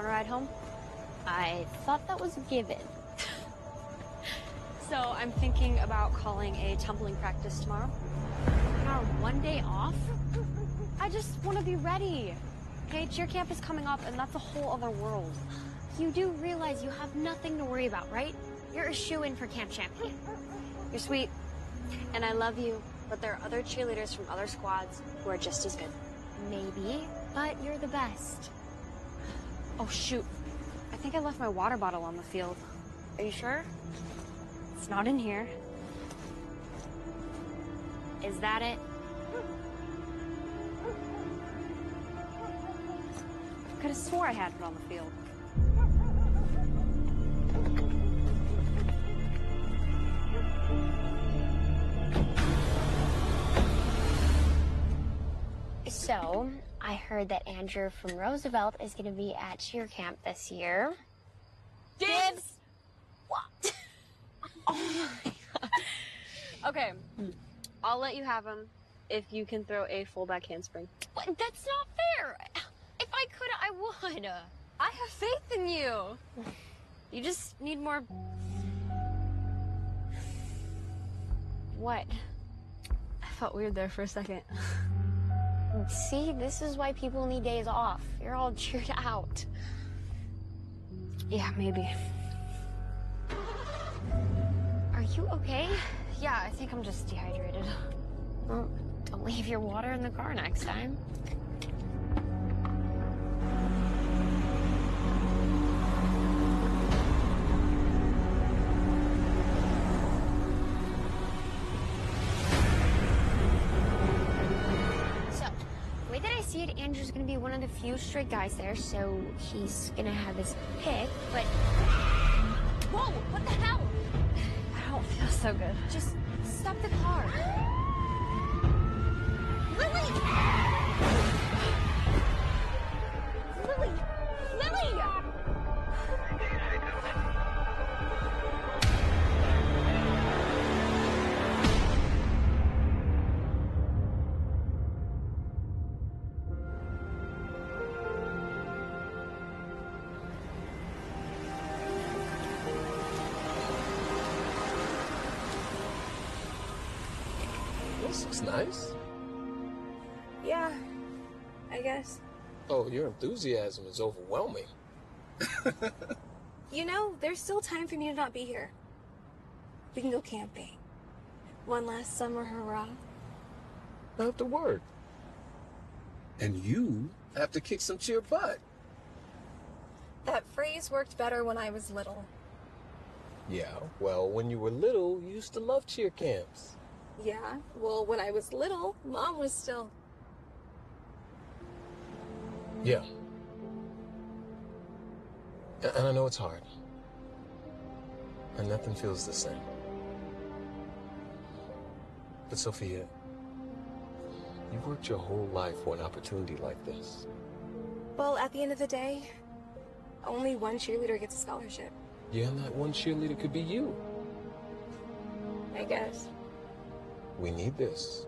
Want to ride home? I thought that was a given. so I'm thinking about calling a tumbling practice tomorrow. Our one day off? I just want to be ready. Okay, cheer camp is coming up and that's a whole other world. You do realize you have nothing to worry about, right? You're a shoe-in for camp champion. You're sweet, and I love you, but there are other cheerleaders from other squads who are just as good. Maybe, but you're the best. Oh, shoot. I think I left my water bottle on the field. Are you sure? It's not in here. Is that it? I could have swore I had it on the field. So, I heard that Andrew from Roosevelt is going to be at cheer camp this year. Dibs! What? oh my god. Okay, I'll let you have him if you can throw a full back handspring. What? That's not fair. If I could, I would. I have faith in you. You just need more. What? I felt weird there for a second. See, this is why people need days off. You're all cheered out. Yeah, maybe. Are you okay? Yeah, I think I'm just dehydrated. Well, don't leave your water in the car next time. Andrew's gonna be one of the few straight guys there, so he's gonna have his pick, but. Whoa! What the hell? I don't feel so good. Just stop the car. Lily! This nice. Yeah, I guess. Oh, your enthusiasm is overwhelming. You know, there's still time for me to not be here. We can go camping. One last summer hurrah. Not the word. And you have to kick some cheer butt. That phrase worked better when I was little. Yeah, well, when you were little, you used to love cheer camps. Yeah, well, when I was little, Mom was still. Yeah. And I know it's hard. And nothing feels the same. But Sophia, you've worked your whole life for an opportunity like this. Well, at the end of the day, only one cheerleader gets a scholarship, Yeah, and that one cheerleader could be you. I guess. We need this.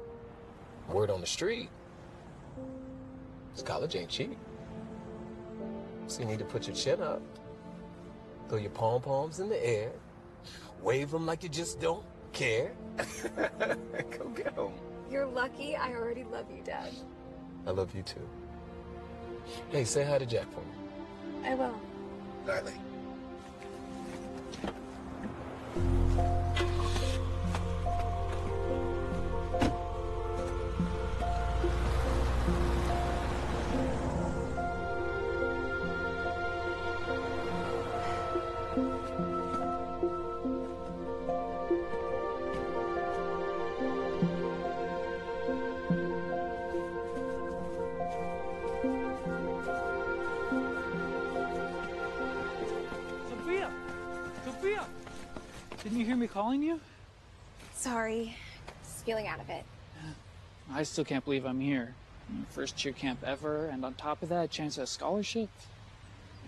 Word on the street. This college ain't cheap. So you need to put your chin up, throw your pom poms in the air, wave them like you just don't care. Go get 'em. You're lucky I already love you, Dad. I love you too. Hey, say hi to Jack for me. I will. Riley. Me calling you? Sorry. Just feeling out of it. I still can't believe I'm here. First cheer camp ever, and on top of that, a chance at a scholarship.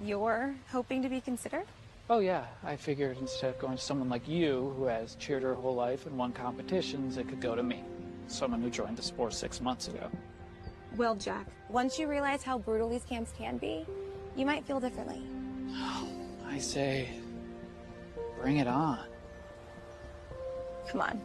You're hoping to be considered? Oh yeah, I figured instead of going to someone like you, who has cheered her whole life and won competitions, it could go to me. Someone who joined the sport six months ago. Well, Jack, once you realize how brutal these camps can be, you might feel differently. I say, bring it on. Come on.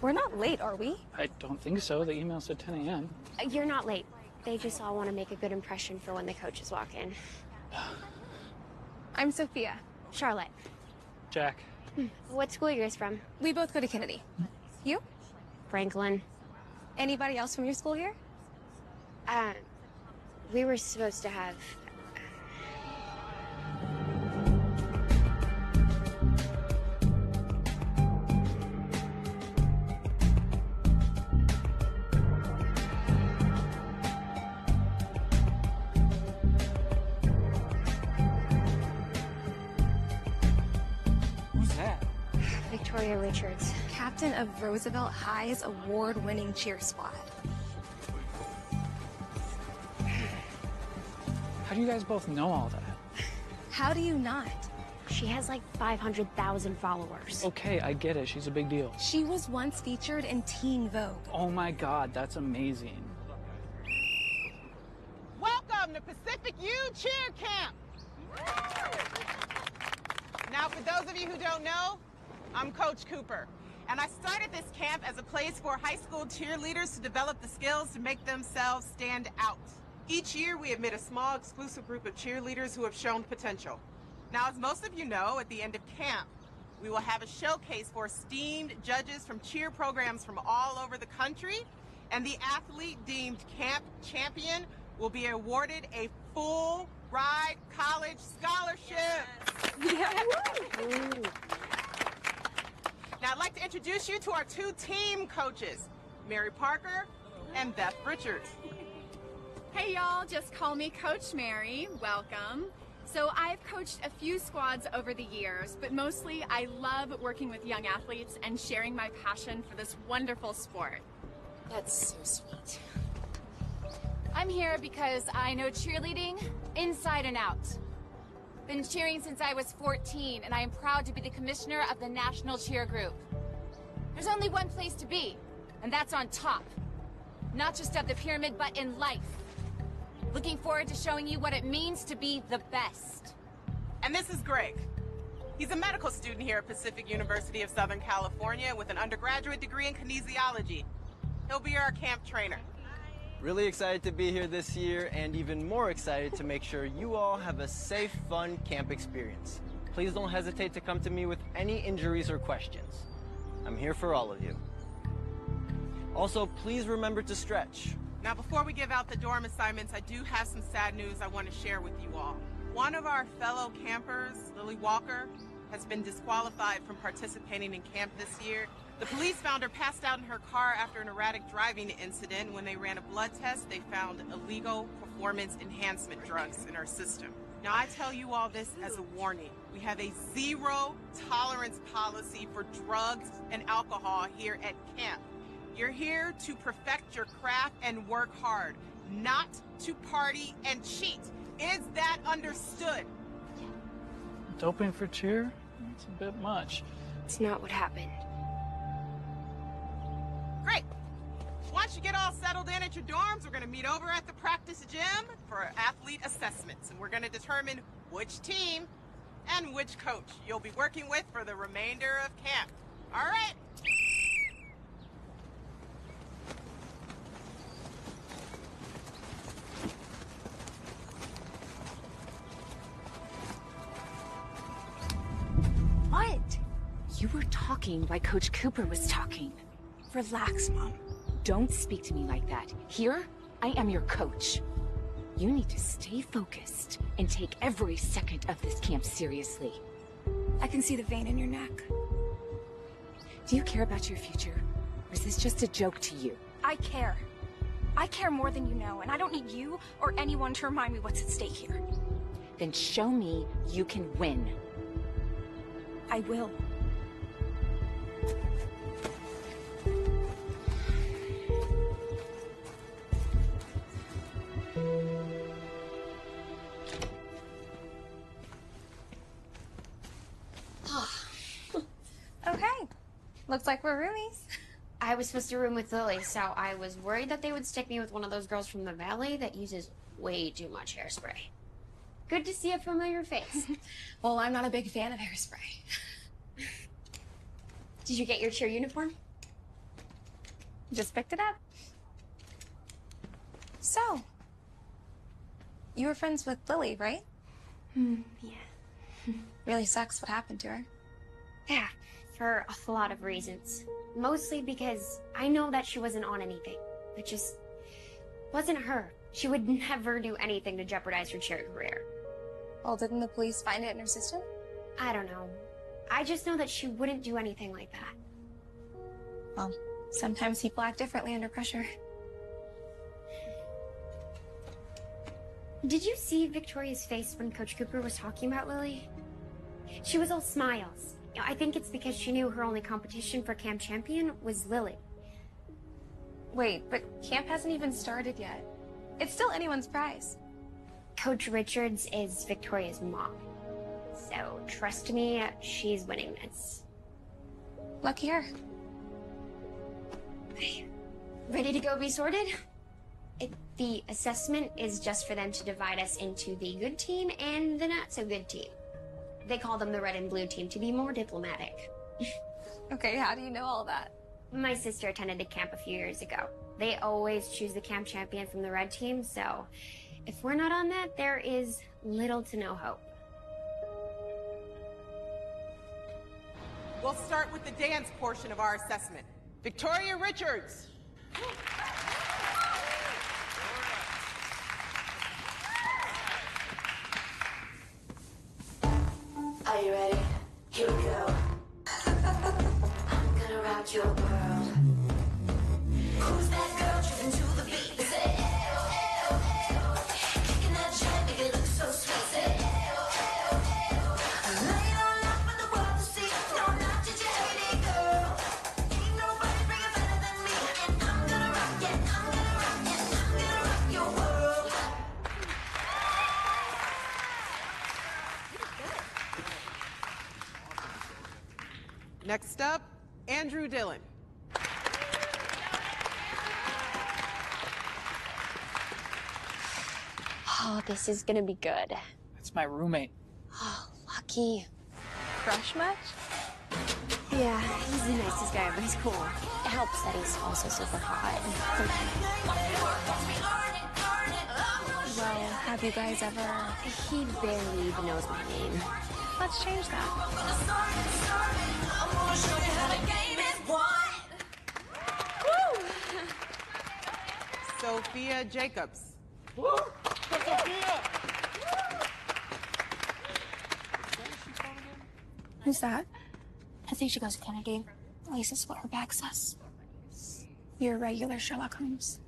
We're not late, are we? I don't think so. The email said 10 a.m. Uh, You're not late. They just all want to make a good impression for when the coaches walk in. I'm Sophia. Charlotte, Jack, what school are you guys from? We both go to Kennedy. You? Franklin. Anybody else from your school here? Uh, we were supposed to have. who's that? Victoria Richards. Captain of Roosevelt High's award-winning cheer squad. How do you guys both know all that? How do you not? She has like 500,000 followers. Okay, I get it. She's a big deal. She was once featured in Teen Vogue. Oh my god, that's amazing. Welcome to Pacific U Cheer Camp. Now, for those of you who don't know, I'm Coach Cooper. And I started this camp as a place for high school cheerleaders to develop the skills to make themselves stand out. Each year, we admit a small, exclusive group of cheerleaders who have shown potential. Now, as most of you know, at the end of camp, we will have a showcase for esteemed judges from cheer programs from all over the country, and the athlete deemed camp champion will be awarded a full ride college scholarship. Yeah! Now, I'd like to introduce you to our two team coaches, Mary Parker and Beth Richards. Hey y'all, just call me Coach Mary. Welcome. So I've coached a few squads over the years, but mostly I love working with young athletes and sharing my passion for this wonderful sport. That's so sweet. I'm here because I know cheerleading inside and out. Been cheering since I was 14, and I am proud to be the commissioner of the National Cheer Group. There's only one place to be, and that's on top. Not just of the pyramid, but in life. Looking forward to showing you what it means to be the best. And this is Greg. He's a medical student here at Pacific University of Southern California with an undergraduate degree in kinesiology. He'll be our camp trainer. Really excited to be here this year and even more excited to make sure you all have a safe, fun camp experience. Please don't hesitate to come to me with any injuries or questions. I'm here for all of you. Also, please remember to stretch. Now, before we give out the dorm assignments, I do have some sad news I want to share with you all. One of our fellow campers, Lily Walker, has been disqualified from participating in camp this year. The police found her passed out in her car after an erratic driving incident. When they ran a blood test, they found illegal performance enhancement drugs in her system. Now, I tell you all this as a warning. We have a zero tolerance policy for drugs and alcohol here at camp. You're here to perfect your craft and work hard, not to party and cheat. Is that understood? Doping for cheer? That's a bit much. It's not what happened. Great. Once you get all settled in at your dorms, we're going to meet over at the practice gym for athlete assessments, and we're going to determine which team and which coach you'll be working with for the remainder of camp. All right. Talking while Coach Cooper was talking. Relax, Mom. Don't speak to me like that. Here, I am your coach. You need to stay focused and take every second of this camp seriously. I can see the vein in your neck. Do you care about your future? Or is this just a joke to you? I care. I care more than you know, and I don't need you or anyone to remind me what's at stake here. Then show me you can win. I will. okay. Looks like we're roomies. I was supposed to room with Lily, so I was worried that they would stick me with one of those girls from the valley that uses way too much hairspray. Good to see a familiar face. Well, I'm not a big fan of hairspray. Did you get your cheer uniform? Just picked it up. So, you were friends with Lily, right? Hmm, yeah. Really sucks what happened to her. Yeah, for a lot of reasons. Mostly because I know that she wasn't on anything. It just wasn't her. She would never do anything to jeopardize her cheer career. Well, didn't the police find it in her system? I don't know. I just know that she wouldn't do anything like that. Well, sometimes people act differently under pressure. Did you see Victoria's face when Coach Cooper was talking about Lily? She was all smiles. I think it's because she knew her only competition for camp champion was Lily. Wait, but camp hasn't even started yet. It's still anyone's prize. Coach Richards is Victoria's mom. So trust me, she's winning this. Lucky her. Ready to go be sorted? It, the assessment is just for them to divide us into the good team and the not so good team. They call them the red and blue team to be more diplomatic. Okay, how do you know all that? My sister attended the camp a few years ago. They always choose the camp champion from the red team, so if we're not on that, there is little to no hope. We'll start with the dance portion of our assessment. Victoria Richards. Are you ready? Here we go. I'm gonna rock your world. Who's that Next up, Andrew Dillon. Oh, this is gonna be good. That's my roommate. Oh, lucky. Crush much? Yeah, he's the nicest guy, but he's cool. It helps that he's also super hot. Well, have you guys ever... he barely even knows my name. Let's change that. I'm gonna show you how the game is won. Sophia Jacobs. Who's that? I think she goes to Kennedy. At least that's what her bag says. You're a regular Sherlock Holmes.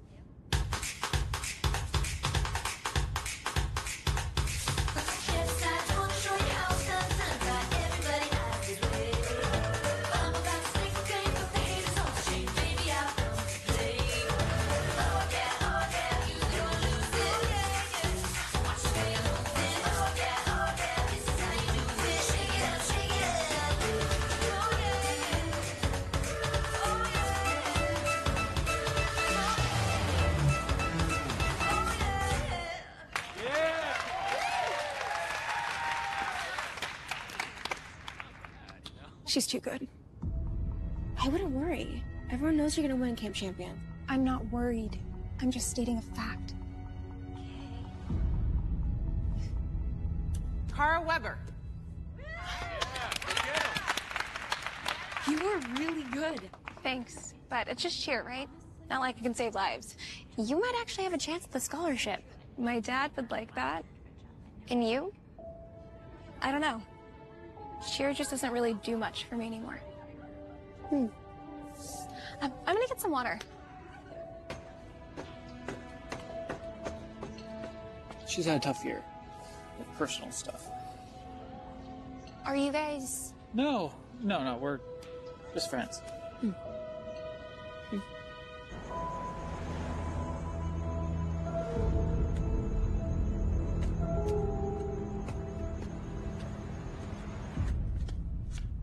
Everyone you're gonna win camp champion. I'm not worried. I'm just stating a fact. Kara Weber. You were really good. Thanks, but it's just cheer, right? Not like I can save lives. You might actually have a chance at the scholarship. My dad would like that. And you? I don't know. Cheer just doesn't really do much for me anymore. Hmm. I'm, I'm gonna get some water. She's had a tough year. With personal stuff. Are you guys? No, no, no. We're just friends.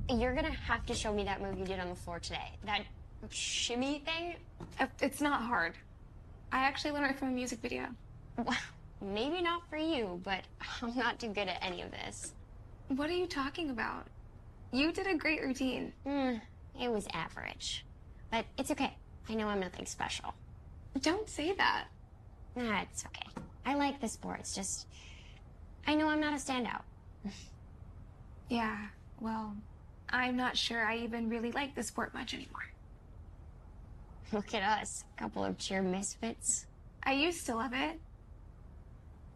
You're gonna have to show me that move you did on the floor today. That shimmy thing? Uh, It's not hard. I actually learned it from a music video. Well, maybe not for you, but I'm not too good at any of this. What are you talking about? You did a great routine. Hmm, it was average. But it's okay. I know I'm nothing special. Don't say that. Nah, it's okay. I like the sport. It's just, I know I'm not a standout. Yeah, well, I'm not sure I even really like the sport much anymore. Look at us, a couple of cheer misfits. I used to love it,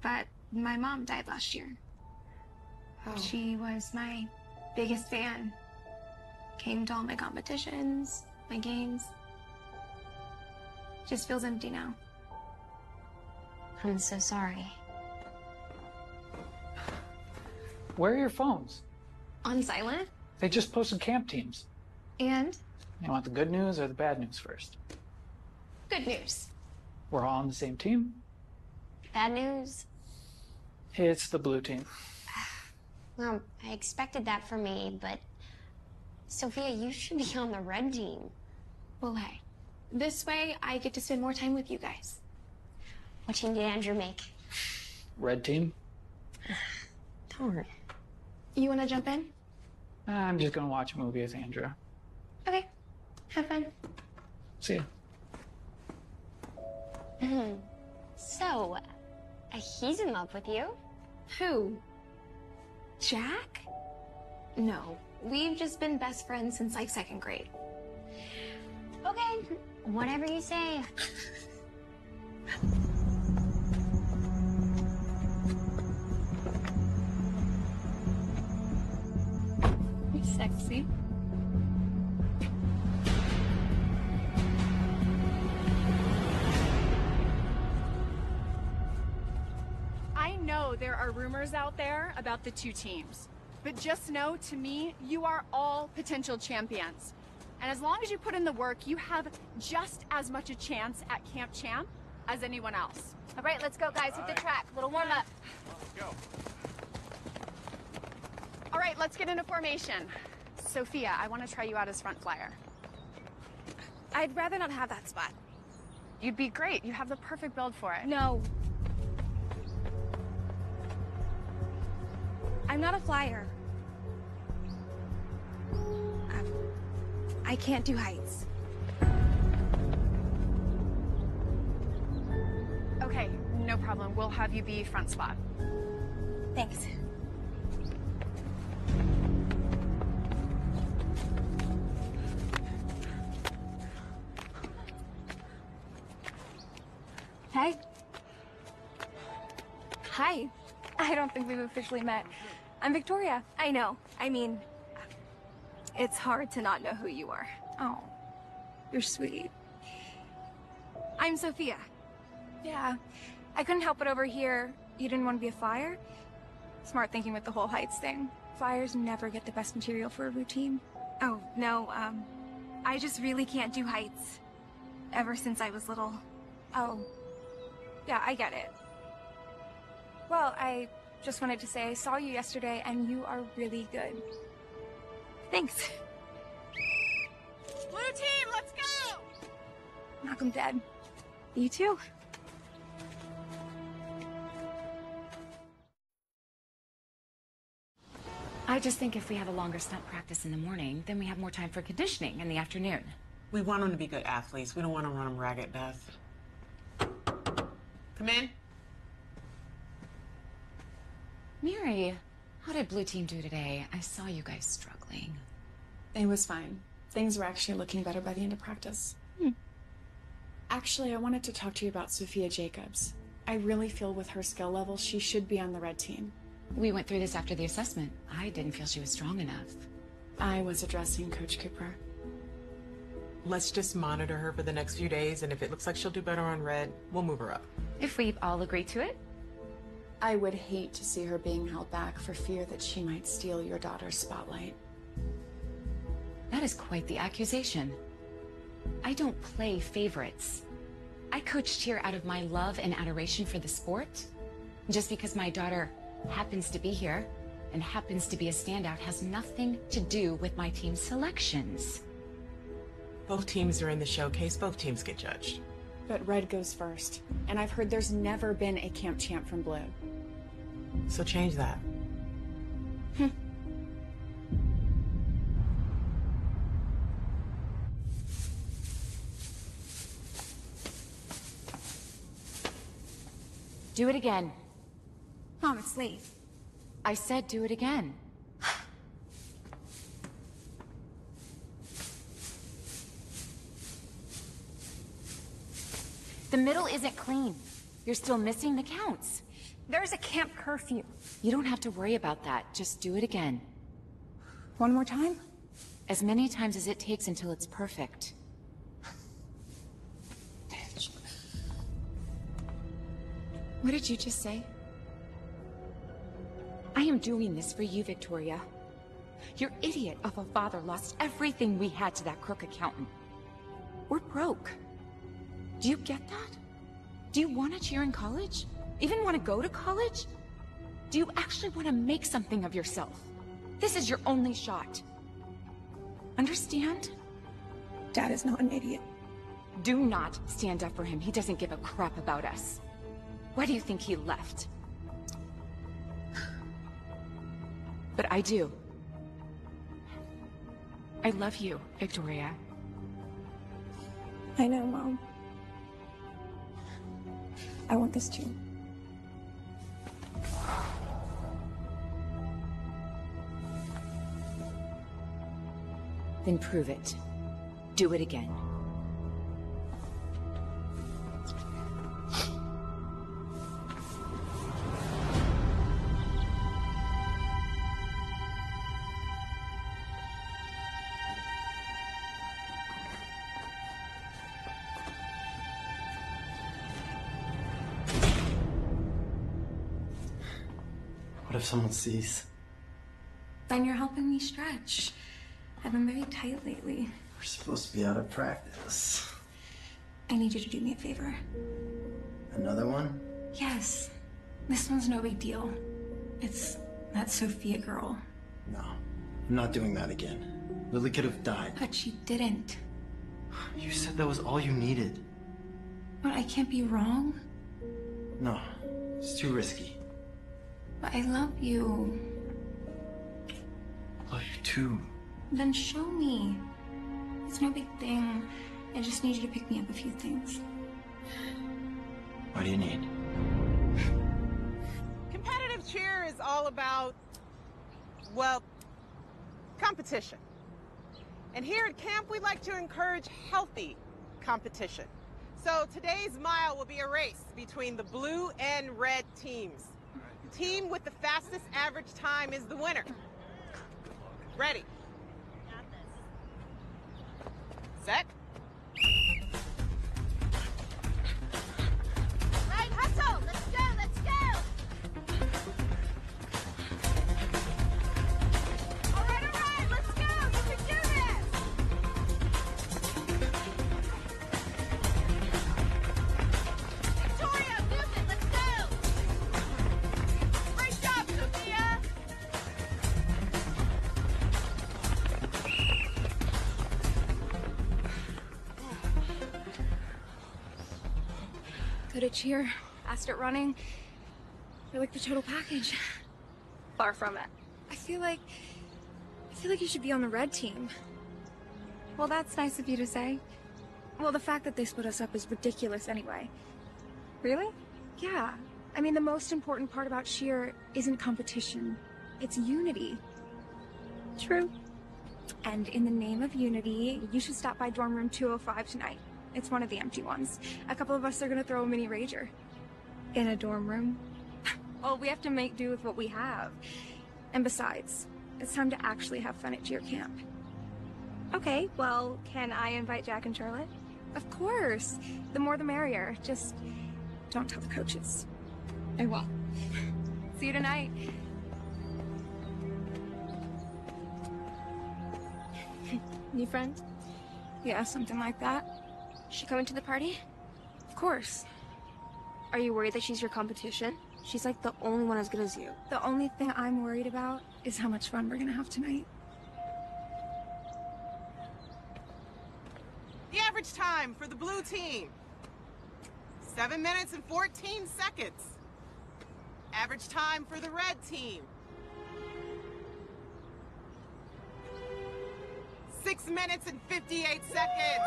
but my mom died last year. Oh. She was my biggest fan. Came to all my competitions, my games. Just feels empty now. I'm so sorry. Where are your phones? On silent? They just posted camp teams. And You want the good news or the bad news first? good news. We're all on the same team. Bad news? It's the blue team. Well, I expected that for me, but Sophia, you should be on the red team. Well, hey, this way I get to spend more time with you guys. What team did Andrew make? Red team. Darn. You want to jump in? I'm just gonna watch a movie with Andrew. Okay. Have fun. See ya. Mhm. so, uh, he's in love with you? Who? Jack? No, we've just been best friends since like second grade. Okay, whatever you say. Sexy. Rumors out there about the two teams, but just know to me, you are all potential champions. And as long as you put in the work, you have just as much a chance at Camp Champ as anyone else. All right, let's go, guys. Hit the track. Little warm up. All right, let's get into formation. Sophia, I want to try you out as front flyer. I'd rather not have that spot. You'd be great. You have the perfect build for it. No. I'm not a flyer. Um, I can't do heights. Okay, no problem. We'll have you be front spot. Thanks. Hey. Hi. I don't think we've officially met. I'm Victoria. I know. I mean, it's hard to not know who you are. Oh, you're sweet. I'm Sophia. Yeah. I couldn't help but overhear you didn't want to be a flyer. Smart thinking with the whole heights thing. Flyers never get the best material for a routine. Oh, no, um, I just really can't do heights. Ever since I was little. Oh. Yeah, I get it. Well, I just wanted to say I saw you yesterday and you are really good. Thanks. Blue team, let's go! Knock 'em dead. You too. I just think if we have a longer stunt practice in the morning, then we have more time for conditioning in the afternoon. We want them to be good athletes. We don't want to run them ragged, Beth. Come in. Mary, how did Blue Team do today? I saw you guys struggling. It was fine. Things were actually looking better by the end of practice. Hmm. Actually, I wanted to talk to you about Sophia Jacobs. I really feel with her skill level, she should be on the red team. We went through this after the assessment. I didn't feel she was strong enough. I was addressing Coach Cooper. Let's just monitor her for the next few days, and if it looks like she'll do better on red, we'll move her up. If we all agree to it? I would hate to see her being held back for fear that she might steal your daughter's spotlight. That is quite the accusation. I don't play favorites. I coached here out of my love and adoration for the sport. Just because my daughter happens to be here and happens to be a standout has nothing to do with my team's selections. Both teams are in the showcase. Both teams get judged. But red goes first. And I've heard there's never been a camp champ from blue. So change that. Do it again. Mom, it's late. I said do it again. The middle isn't clean. You're still missing the counts. There's a camp curfew. You don't have to worry about that. Just do it again. One more time? As many times as it takes until it's perfect. What did you just say? I am doing this for you, Victoria. Your idiot of a father lost everything we had to that crook accountant. We're broke. Do you get that? Do you want to cheer in college? Even want to go to college? Do you actually want to make something of yourself? This is your only shot. Understand? Dad is not an idiot. Do not stand up for him. He doesn't give a crap about us. Why do you think he left? But I do. I love you, Victoria. I know, Mom. I want this too. Then prove it. Do it again. Someone sees? Then you're helping me stretch. I've been very tight lately. We're supposed to be out of practice. I need you to do me a favor. Another one? Yes. This one's no big deal. It's that Sophia girl. No. I'm not doing that again. Lily could have died. But she didn't. You said that was all you needed. But I can't be wrong. No. It's too risky. But I love you. Love you too. Then show me. It's no big thing. I just need you to pick me up a few things. What do you need? Competitive cheer is all about, well, competition. And here at camp, we like to encourage healthy competition. So today's mile will be a race between the blue and red teams. Team with the fastest average time is the winner. Ready? Set. At cheer, fast at running. You're like the total package. Far from it. I feel like... I feel like you should be on the red team. Well, that's nice of you to say. Well, the fact that they split us up is ridiculous anyway. Really? Yeah. I mean, the most important part about cheer isn't competition. It's unity. True. And in the name of unity, you should stop by dorm room 205 tonight. It's one of the empty ones. A couple of us are gonna throw a mini rager. In a dorm room. well, we have to make do with what we have. And besides, it's time to actually have fun at cheer camp. Okay, well, can I invite Jack and Charlotte? Of course. The more the merrier. Just don't tell the coaches. I won't. See you tonight. New friend? Yeah, something like that. She coming to the party? Of course. Are you worried that she's your competition? She's like the only one as good as you. The only thing I'm worried about is how much fun we're gonna have tonight. The average time for the blue team. Seven minutes and 14 seconds. Average time for the red team. Six minutes and 58 seconds.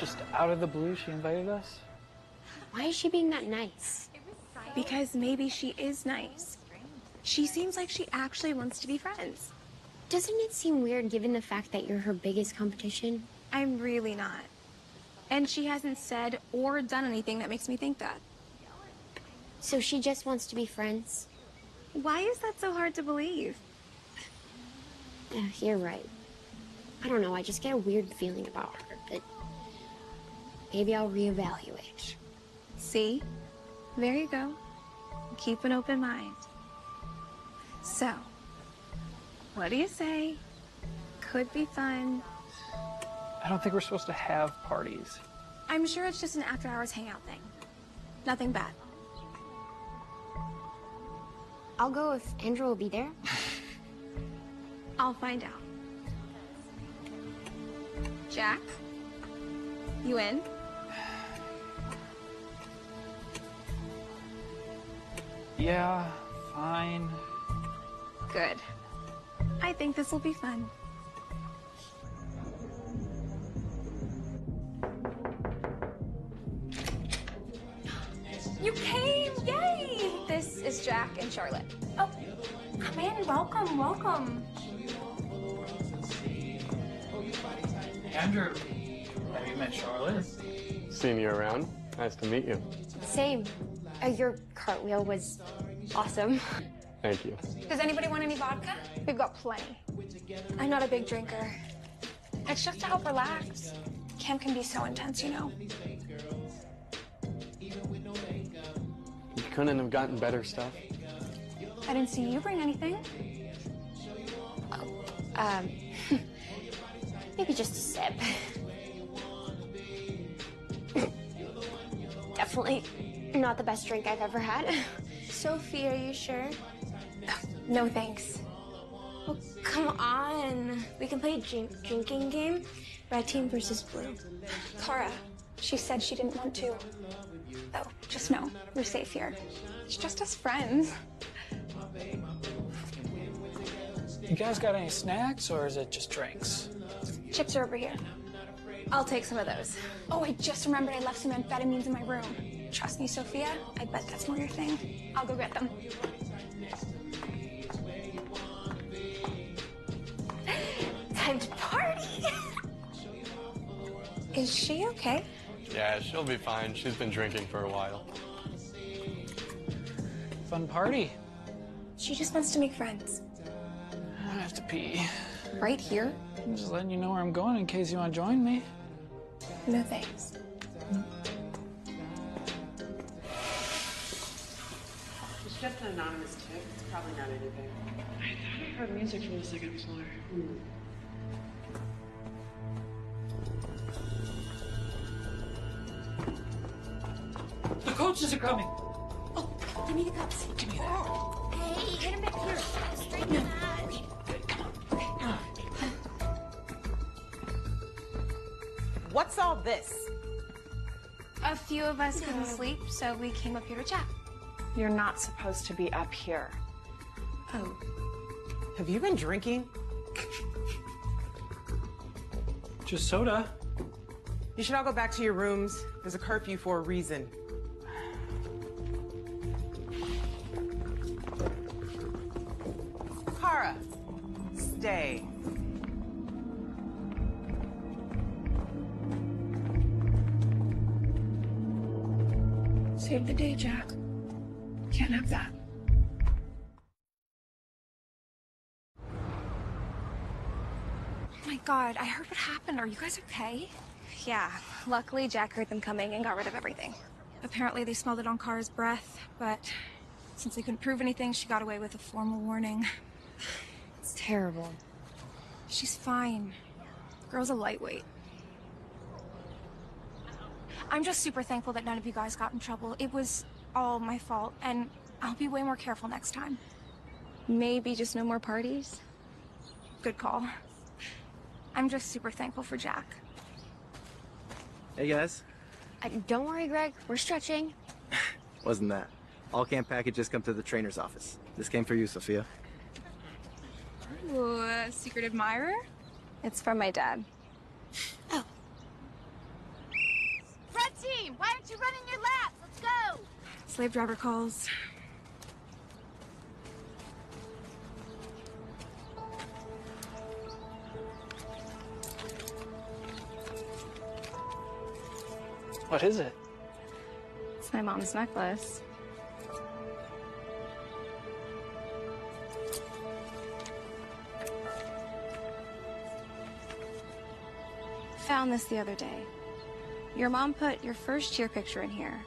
Just out of the blue, she invited us. Why is she being that nice? Because maybe she is nice. She seems like she actually wants to be friends. Doesn't it seem weird given the fact that you're her biggest competition? I'm really not. And she hasn't said or done anything that makes me think that. So she just wants to be friends? Why is that so hard to believe? Yeah, you're right. I don't know, I just get a weird feeling about her, but maybe I'll reevaluate. See? There you go. Keep an open mind. So, what do you say? Could be fun. I don't think we're supposed to have parties. I'm sure it's just an after hours hangout thing. Nothing bad. I'll go if Andrew will be there. I'll find out. Jack? You in? Yeah, fine. Good. I think this will be fun. This Jack and Charlotte. Oh, come in. Welcome, welcome. Andrew, have you met Charlotte? Seeing you around. Nice to meet you. Same. Uh, your cartwheel was awesome. Thank you. Does anybody want any vodka? We've got plenty. I'm not a big drinker. It's just to help relax. Camp can be so intense, you know. Couldn't have gotten better stuff. I didn't see you bring anything. Um, maybe just a sip. Definitely not the best drink I've ever had. Sophie, are you sure? No thanks. Well, come on. We can play a drink drinking game. Red team versus blue. Kara, she said she didn't want to. Oh, just know, we're safe here. It's just us friends. You guys got any snacks or is it just drinks? Chips are over here. I'll take some of those. Oh, I just remembered I left some amphetamines in my room. Trust me, Sophia, I bet that's more your thing. I'll go get them. Time to party! Is she okay? Yeah, she'll be fine. She's been drinking for a while. Fun party. She just wants to make friends. I have to pee. Right here? I'm just letting you know where I'm going in case you want to join me. No thanks. It's just an anonymous tip. It's probably not anything. I thought I heard music from the second floor. The coaches are coming. Give me the cups. Give me that. Oh. Hey, get him back here. Straighten him out. What's all this? A few of us couldn't sleep, so we came up here to chat. You're not supposed to be up here. Oh. Have you been drinking? Just soda. You should all go back to your rooms. There's a curfew for a reason. God, I heard what happened. Are you guys okay? Yeah, luckily Jack heard them coming and got rid of everything. Apparently they smelled it on Kara's breath, but since they couldn't prove anything, she got away with a formal warning. It's terrible. She's fine. The girl's a lightweight. I'm just super thankful that none of you guys got in trouble. It was all my fault, and I'll be way more careful next time. Maybe just no more parties? Good call. I'm just super thankful for Jack. Hey guys, Uh, don't worry, Greg. We're stretching. wasn't that? All camp packages come to the trainer's office. This came for you, Sophia. Ooh, a secret admirer? It's from my dad. Oh. Red team, why aren't you running your laps? Let's go! Slave driver calls. What is it? It's my mom's necklace. Found this the other day. Your mom put your first cheer picture in here.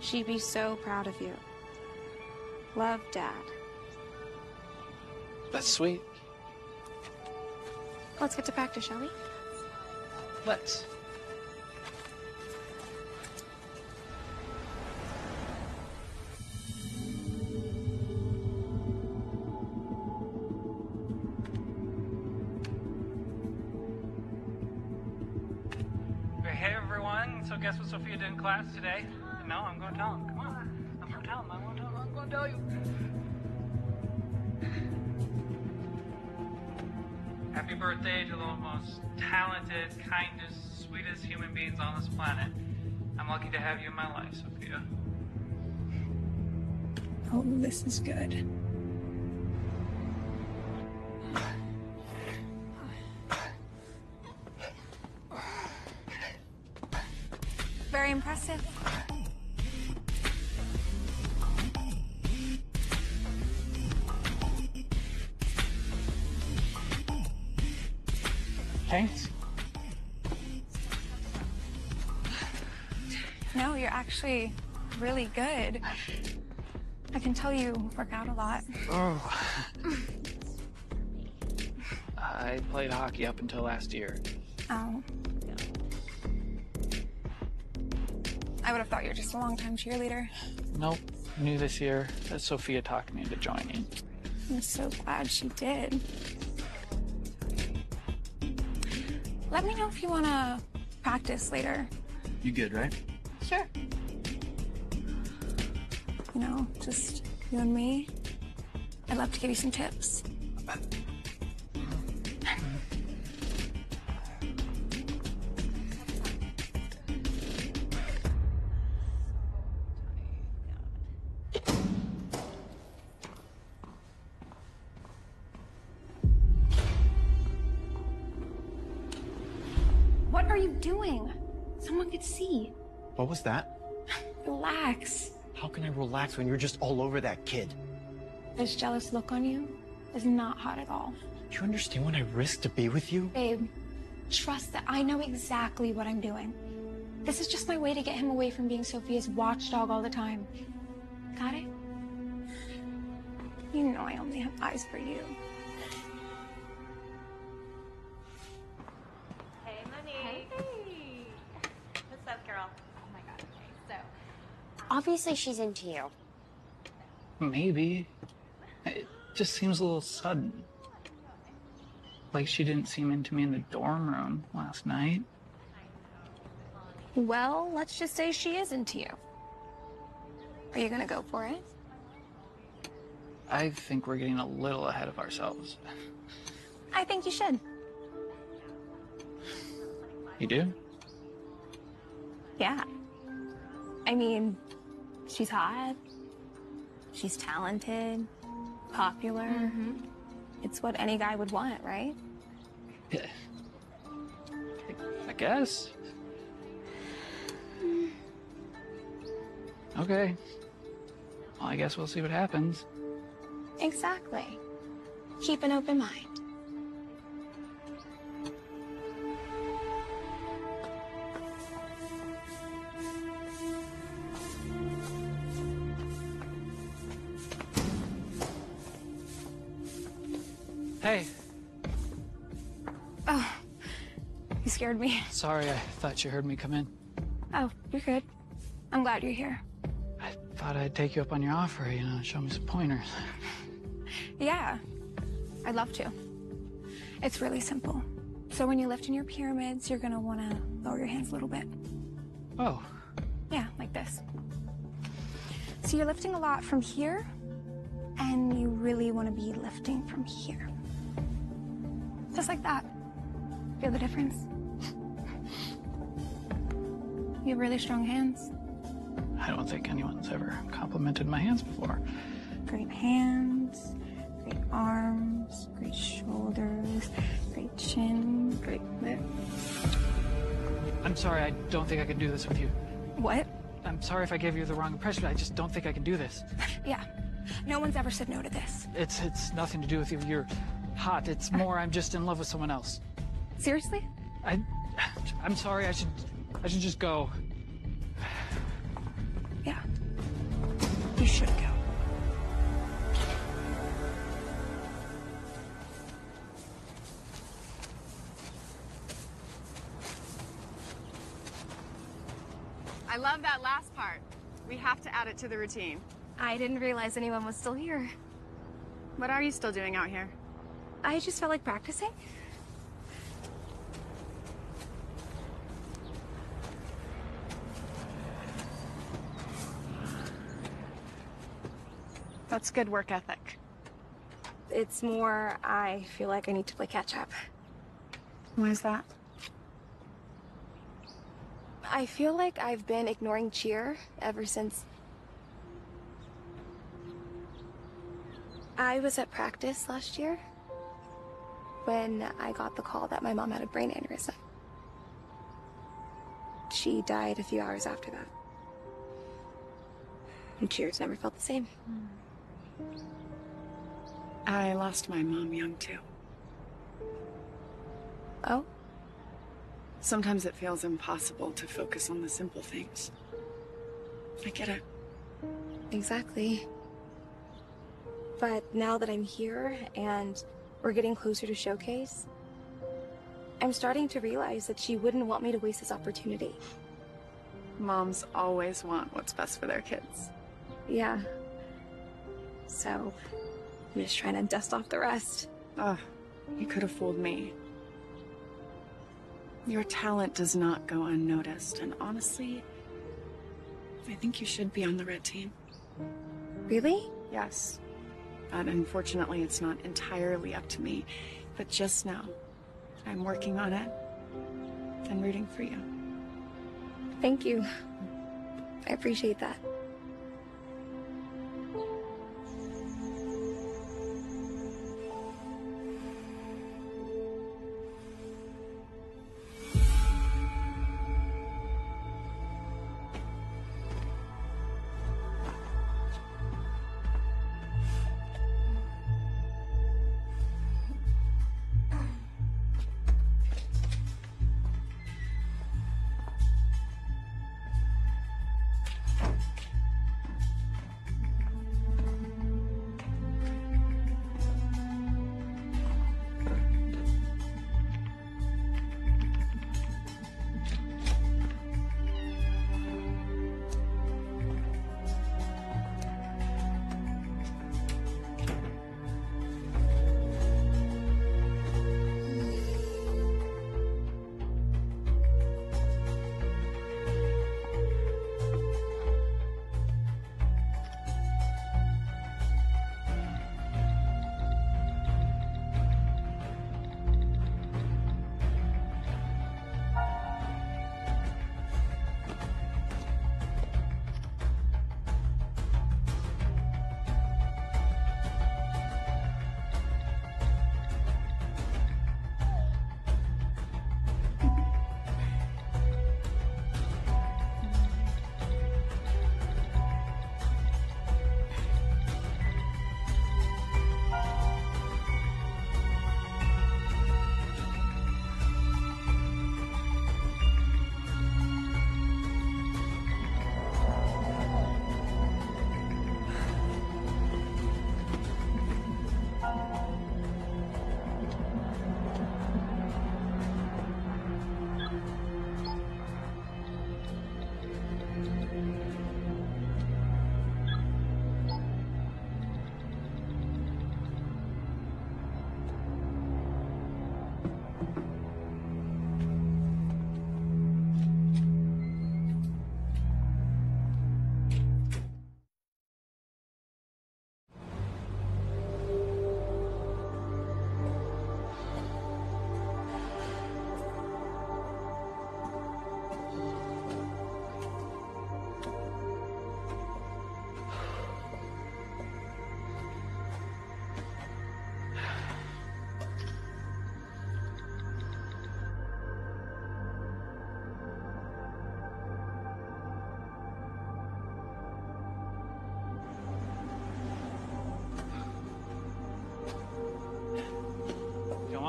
She'd be so proud of you. Love, Dad. That's sweet. Let's get to practice, shall we? Let's. Class today? No, I'm gonna tell him. Come on. I'm gonna tell him. I'm gonna tell him. I'm gonna tell you. Happy birthday to the most talented, kindest, sweetest human beings on this planet. I'm lucky to have you in my life, Sophia. Oh, this is good. Actually really good. I can tell you work out a lot. Oh. I played hockey up until last year. Oh. I would have thought you were just a long-time cheerleader. Nope. New this year. Uh, Sophia talked me into joining. I'm so glad she did. Let me know if you want to practice later. You good, right? Sure. Just you and me. I'd love to give you some tips. I relax when you're just all over that kid? This jealous look on you is not hot at all. Do you understand what I risk to be with you? Babe, trust that I know exactly what I'm doing. This is just my way to get him away from being Sophia's watchdog all the time. Got it? You know I only have eyes for you. Obviously, she's into you. Maybe. It just seems a little sudden. Like she didn't seem into me in the dorm room last night. Well, let's just say she is into you. Are you gonna go for it? I think we're getting a little ahead of ourselves. I think you should. You do? Yeah. I mean, she's hot. She's talented, popular. Mm-hmm. It's what any guy would want, right? Yeah. I guess. Hmm. Okay. Well, I guess we'll see what happens. Exactly. Keep an open mind. Sorry, I thought you heard me come in. Oh, you're good. I'm glad you're here. I thought I'd take you up on your offer, you know, show me some pointers. Yeah, I'd love to. It's really simple. So when you lift in your pyramids, you're gonna wanna lower your hands a little bit. Oh, Yeah, like this. So you're lifting a lot from here, and you really wanna be lifting from here. Just like that. Feel the difference? You have really strong hands. I don't think anyone's ever complimented my hands before. Great hands, great arms, great shoulders, great chin, great lips. I'm sorry, I don't think I can do this with you. What? I'm sorry if I gave you the wrong impression. I just don't think I can do this. Yeah. No one's ever said no to this. It's it's nothing to do with you. You're hot. It's more I'm just in love with someone else. Seriously? I I'm sorry. I should I should just go. Yeah. You should go. I love that last part. We have to add it to the routine. I didn't realize anyone was still here. What are you still doing out here? I just felt like practicing. That's good work ethic. It's more, I feel like I need to play catch up. Why is that? I feel like I've been ignoring cheer ever since. I was at practice last year when I got the call that my mom had a brain aneurysm. She died a few hours after that. And cheers never felt the same. Hmm. I lost my mom young too. Oh? Sometimes it feels impossible to focus on the simple things. I get it. Exactly. But now that I'm here and we're getting closer to showcase, I'm starting to realize that she wouldn't want me to waste this opportunity. Moms always want what's best for their kids. Yeah. So, I'm just trying to dust off the rest. Ugh, you could have fooled me. Your talent does not go unnoticed, and honestly, I think you should be on the red team. Really? Yes. But unfortunately, it's not entirely up to me. But just know, I'm working on it and rooting for you. Thank you. I appreciate that.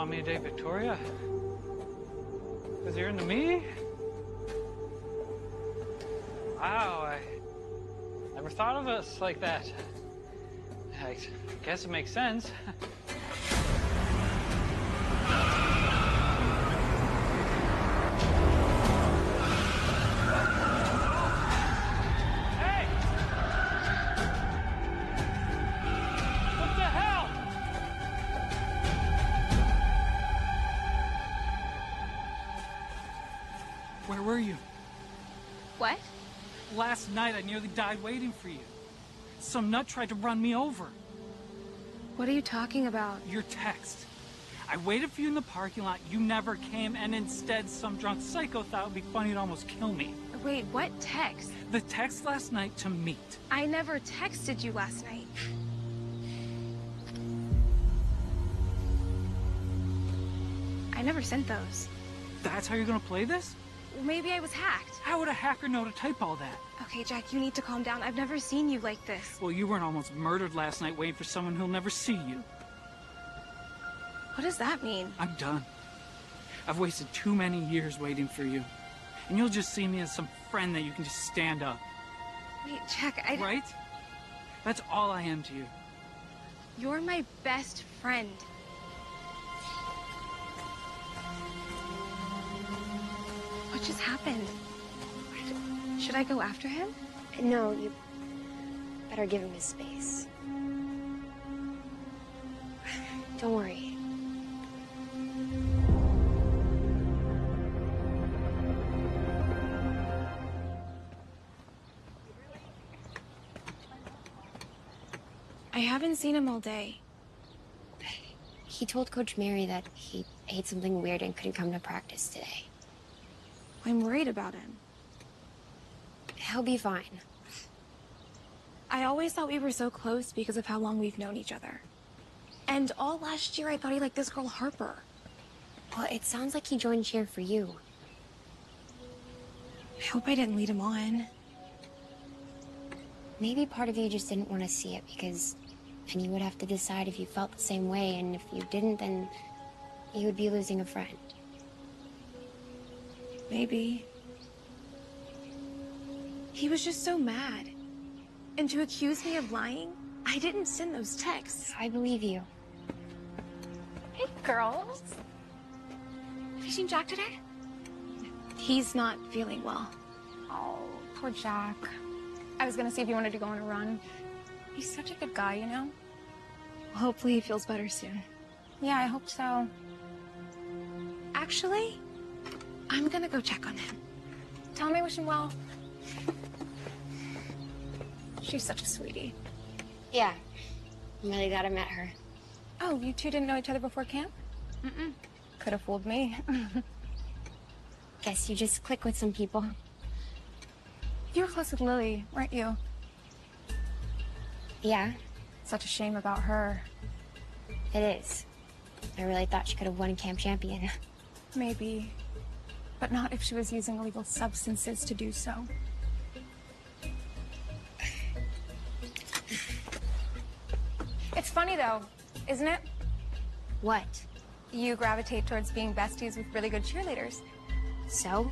Call me today, Victoria? Because you're into me? Wow, I never thought of us like that. I guess it makes sense. Last night I nearly died waiting for you. Some nut tried to run me over. What are you talking about? Your text. I waited for you in the parking lot, you never came, and instead some drunk psycho thought it would be funny to almost kill me. Wait, what text? The text last night to meet. I never texted you last night. I never sent those. That's how you're gonna play this? Maybe I was hacked. How would a hacker know to type all that? Okay, Jack, you need to calm down. I've never seen you like this. Well, you weren't almost murdered last night waiting for someone who'll never see you. What does that mean? I'm done. I've wasted too many years waiting for you. And you'll just see me as some friend that you can just stand up. Wait, Jack, I. Right? That's all I am to you. You're my best friend. What just happened? Should I go after him? No, you better give him his space. Don't worry. I haven't seen him all day. He told Coach Mary that he ate something weird and couldn't come to practice today. I'm worried about him. He'll be fine. I always thought we were so close because of how long we've known each other. And all last year, I thought he liked this girl, Harper. Well, it sounds like he joined cheer for you. I hope I didn't lead him on. Maybe part of you just didn't want to see it because then you would have to decide if you felt the same way, and if you didn't, then you would be losing a friend. Maybe. He was just so mad. And to accuse me of lying, I didn't send those texts. I believe you. Hey, girls. Have you seen Jack today? He's not feeling well. Oh, poor Jack. I was gonna see if you wanted to go on a run. He's such a good guy, you know? Hopefully he feels better soon. Yeah, I hope so. Actually, I'm gonna go check on him. Tell me I wish him well. She's such a sweetie. Yeah. I'm really glad I met her. Oh, you two didn't know each other before camp? Mm-mm. Could have fooled me. Guess you just click with some people. you were close with Lily, weren't you? Yeah, Such a shame about her. it is. I really thought she could have won camp champion. Maybe. But not if she was using illegal substances to do so. It's funny though, isn't it? What? You gravitate towards being besties with really good cheerleaders. So?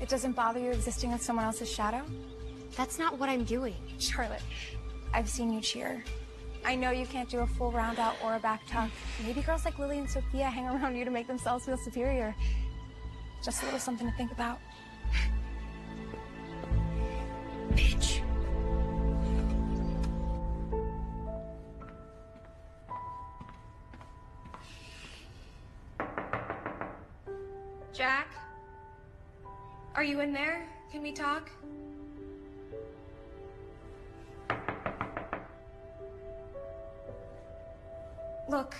It doesn't bother you existing in someone else's shadow? That's not what I'm doing. Charlotte, I've seen you cheer. I know you can't do a full round out or a back tuck. Maybe girls like Lily and Sophia hang around you to make themselves feel superior. Just a little something to think about. Bitch. Jack? Are you in there? Can we talk? Look,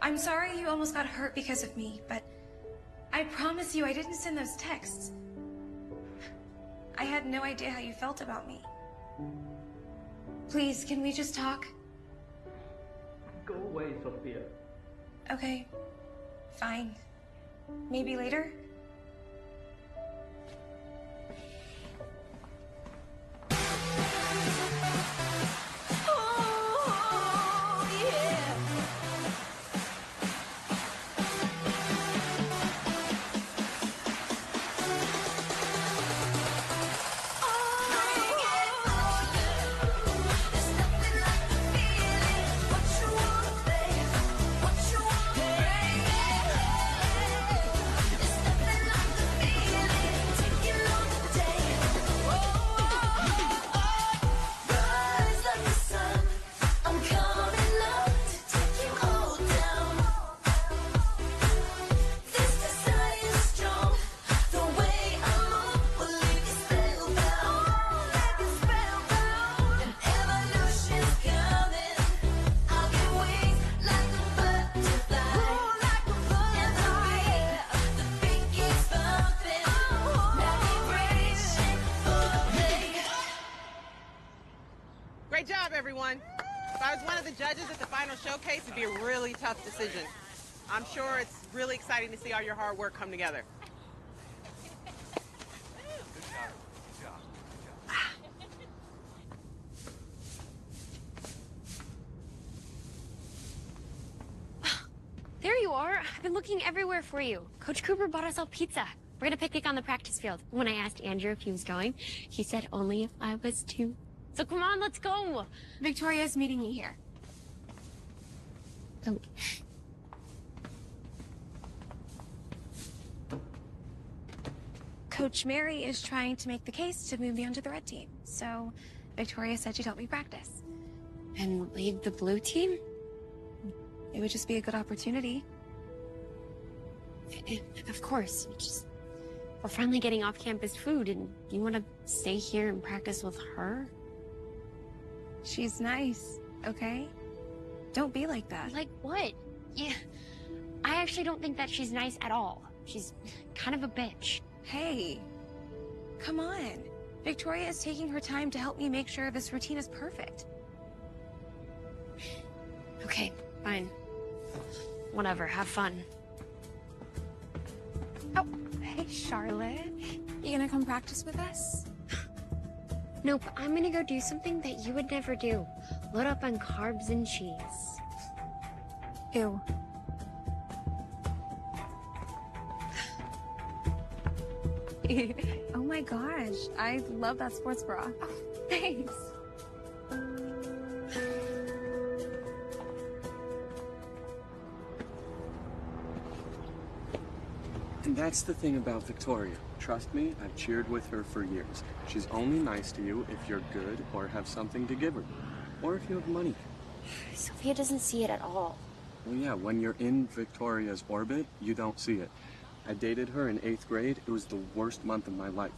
I'm sorry you almost got hurt because of me, but I promise you I didn't send those texts. I had no idea how you felt about me. Please, can we just talk? Go away, Sophia. Okay, fine. Maybe later? I'm sure it's really exciting to see all your hard work come together. There you are. I've been looking everywhere for you. Coach Cooper bought us all pizza. We're gonna picnic on the practice field. When I asked Andrew if he was going, he said only if I was too. So come on, let's go. Victoria's meeting you here. Oh. Coach Mary is trying to make the case to move me onto the red team. So Victoria said she'd help me practice. And leave the blue team? It would just be a good opportunity. Of course. Just we're finally getting off-campus food, and you want to stay here and practice with her? She's nice, okay? Don't be like that. Like what? Yeah, I actually don't think that she's nice at all. She's kind of a bitch. Hey, come on. Victoria is taking her time to help me make sure this routine is perfect. Okay, fine. Whatever. Have fun. Oh, hey, Charlotte. You gonna come practice with us? Nope. I'm gonna go do something that you would never do. Load up on carbs and cheese. Ew. oh my gosh, I love that sports bra. Oh, thanks. And that's the thing about Victoria. Trust me, I've cheered with her for years. She's only nice to you if you're good or have something to give her. Or if you have money. Sophia doesn't see it at all. Well, yeah, when you're in Victoria's orbit, you don't see it. I dated her in eighth grade. It was the worst month of my life.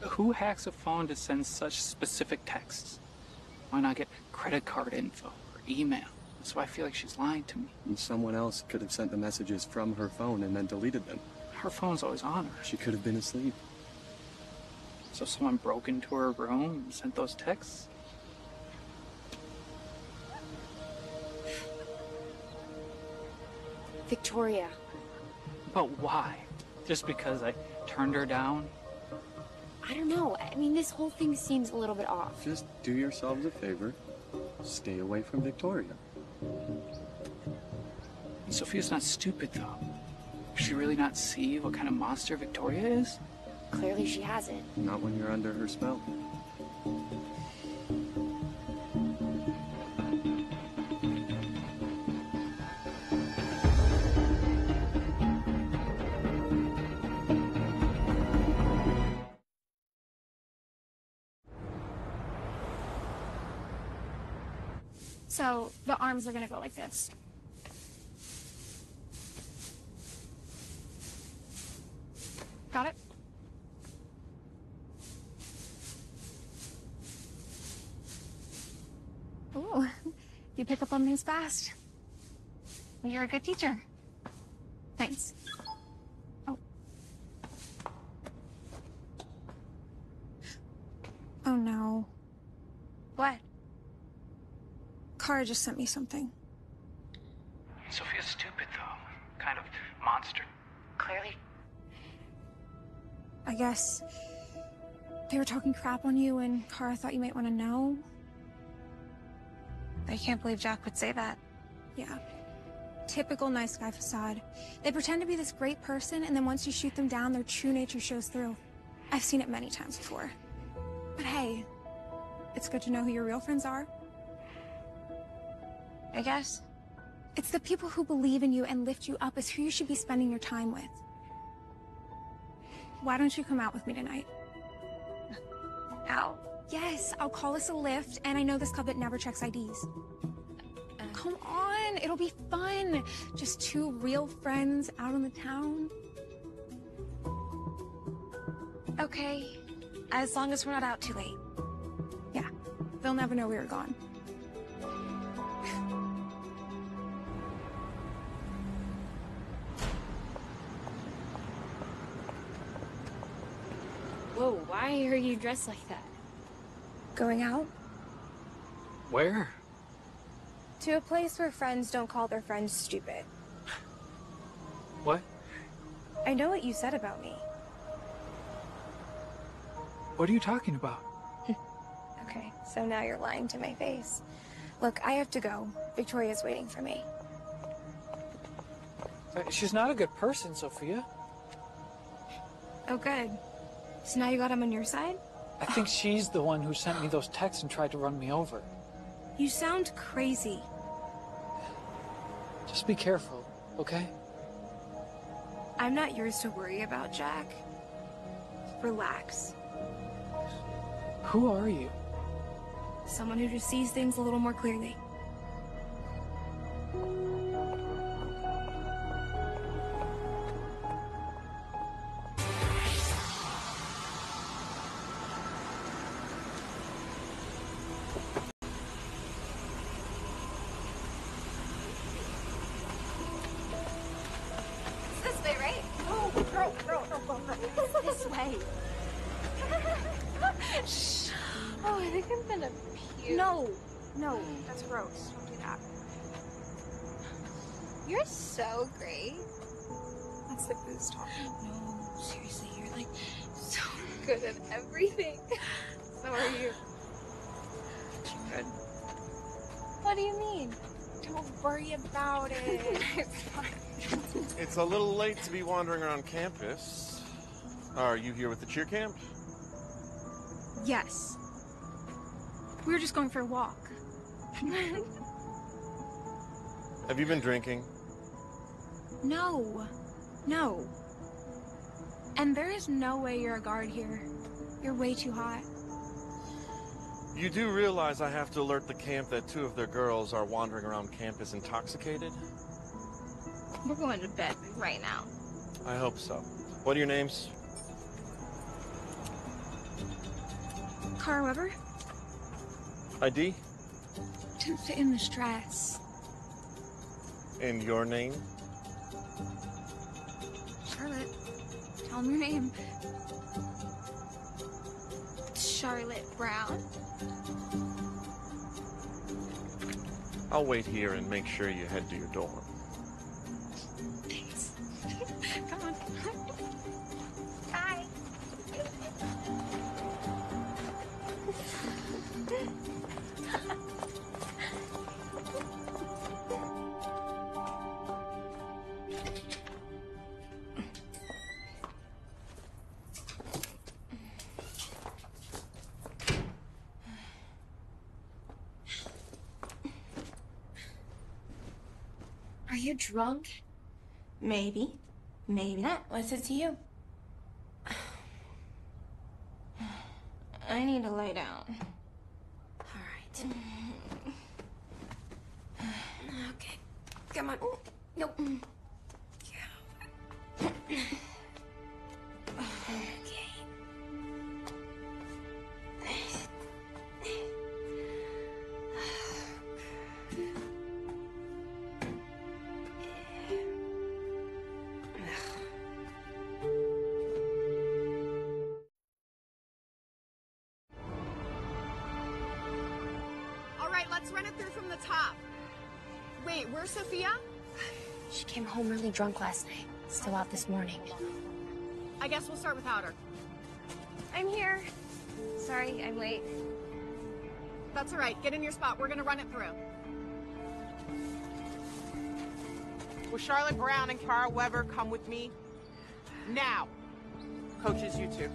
Who hacks a phone to send such specific texts? Why not get credit card info or email? That's why I feel like she's lying to me. And someone else could have sent the messages from her phone and then deleted them. Her phone's always on her. She could have been asleep. So someone broke into her room and sent those texts? Victoria. But why? Just because I turned her down? I don't know. I mean, this whole thing seems a little bit off. Just do yourselves a favor. Stay away from Victoria. Sophia's not stupid, though. Does she really not see what kind of monster Victoria is? Clearly she hasn't. Not when you're under her spell. Arms are gonna go like this. Got it? Ooh, you pick up on things fast. You're a good teacher. Thanks. Oh. Oh no. What? Kara just sent me something. Sophia's stupid, though. Kind of monster. Clearly. I guess they were talking crap on you and Kara thought you might want to know. I can't believe Jack would say that. Yeah. Typical nice guy facade. They pretend to be this great person and then once you shoot them down, their true nature shows through. I've seen it many times before. But hey, it's good to know who your real friends are. I guess. It's the people who believe in you and lift you up is who you should be spending your time with. Why don't you come out with me tonight? Ow. Yes, I'll call us a lift, and I know this club that never checks IDs. Uh, come on, it'll be fun. Just two real friends out in the town. Okay, as long as we're not out too late. Yeah, they'll never know we were gone. Why are you dressed like that? Going out? Where? To a place where friends don't call their friends stupid. What? I know what you said about me. What are you talking about? Okay, so now you're lying to my face. Look, I have to go. Victoria's waiting for me. Uh, She's not a good person, Sophia. Oh, good. So now you got him on your side? I think she's the one who sent me those texts and tried to run me over. You sound crazy. Just be careful, okay? I'm not yours to worry about, Jack. Relax. Who are you? Someone who just sees things a little more clearly. Little late to be wandering around campus. Are you here with the cheer camp? yes. We were just going for a walk. Have you been drinking? No. No. And there is no way you're a guard here. You're way too hot. You do realize I have to alert the camp that two of their girls are wandering around campus intoxicated? We're going to bed right now. I hope so. What are your names? Cara Weber ID? didn't fit in this dress. And your name? Charlotte, tell them your name. Charlotte Brown. I'll wait here and make sure you head to your dorm. Come on. Are you drunk? Maybe. Maybe not. What's it to you? I need to lay down. Came really drunk last night. Still out this morning. I guess we'll start without her. I'm here. Sorry, I'm late. That's all right. Get in your spot. We're gonna run it through. Will Charlotte Brown and Cara Weber come with me? Now. Coaches, you two.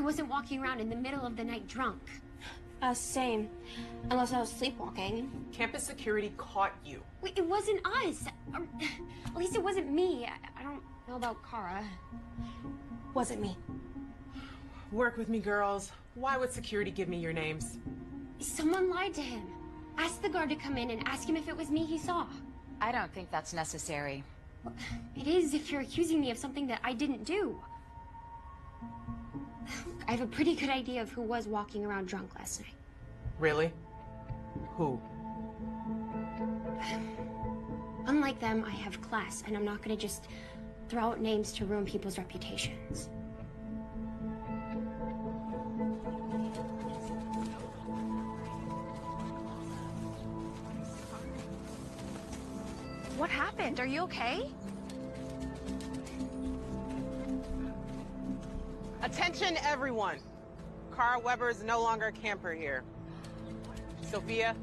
I wasn't walking around in the middle of the night drunk. Uh, same. Unless I was sleepwalking. Campus security caught you. Wait, it wasn't us. Or, at least it wasn't me. I, I don't know about Kara. Wasn't me. Work with me, girls. Why would security give me your names? Someone lied to him. Ask the guard to come in and ask him if it was me he saw. I don't think that's necessary. It is if you're accusing me of something that I didn't do. I have a pretty good idea of who was walking around drunk last night. Really? Who? Unlike unlike them, I have class, and I'm not gonna just throw out names to ruin people's reputations. What happened? Are you okay? Attention, everyone. Cara Weber is no longer a camper here. Sophia,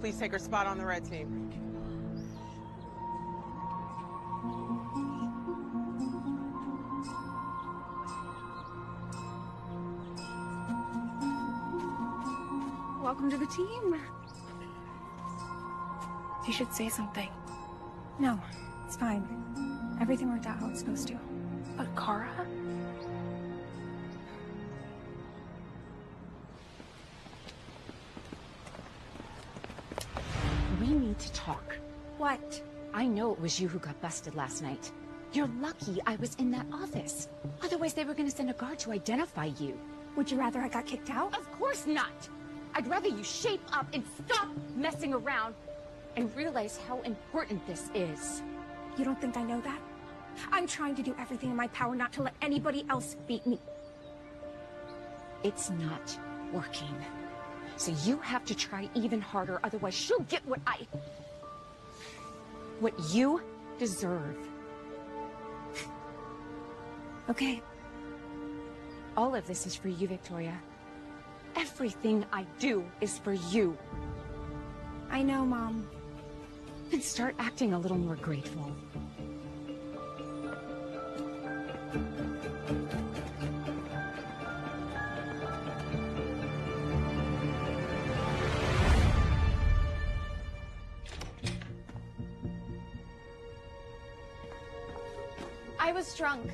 please take her spot on the red team. Welcome to the team. You should say something. No, it's fine. Everything worked out how it's supposed to. But Kara? Talk. What? I know it was you who got busted last night. You're lucky I was in that office. Otherwise, they were gonna send a guard to identify you. Would you rather I got kicked out? Of course not! I'd rather you shape up and stop messing around and realize how important this is. You don't think I know that? I'm trying to do everything in my power not to let anybody else beat me. It's not working. So you have to try even harder, otherwise she'll get what I... what you deserve. Okay. All of this is for you, Victoria. Everything I do is for you. I know, Mom. Then start acting a little more grateful. Drunk.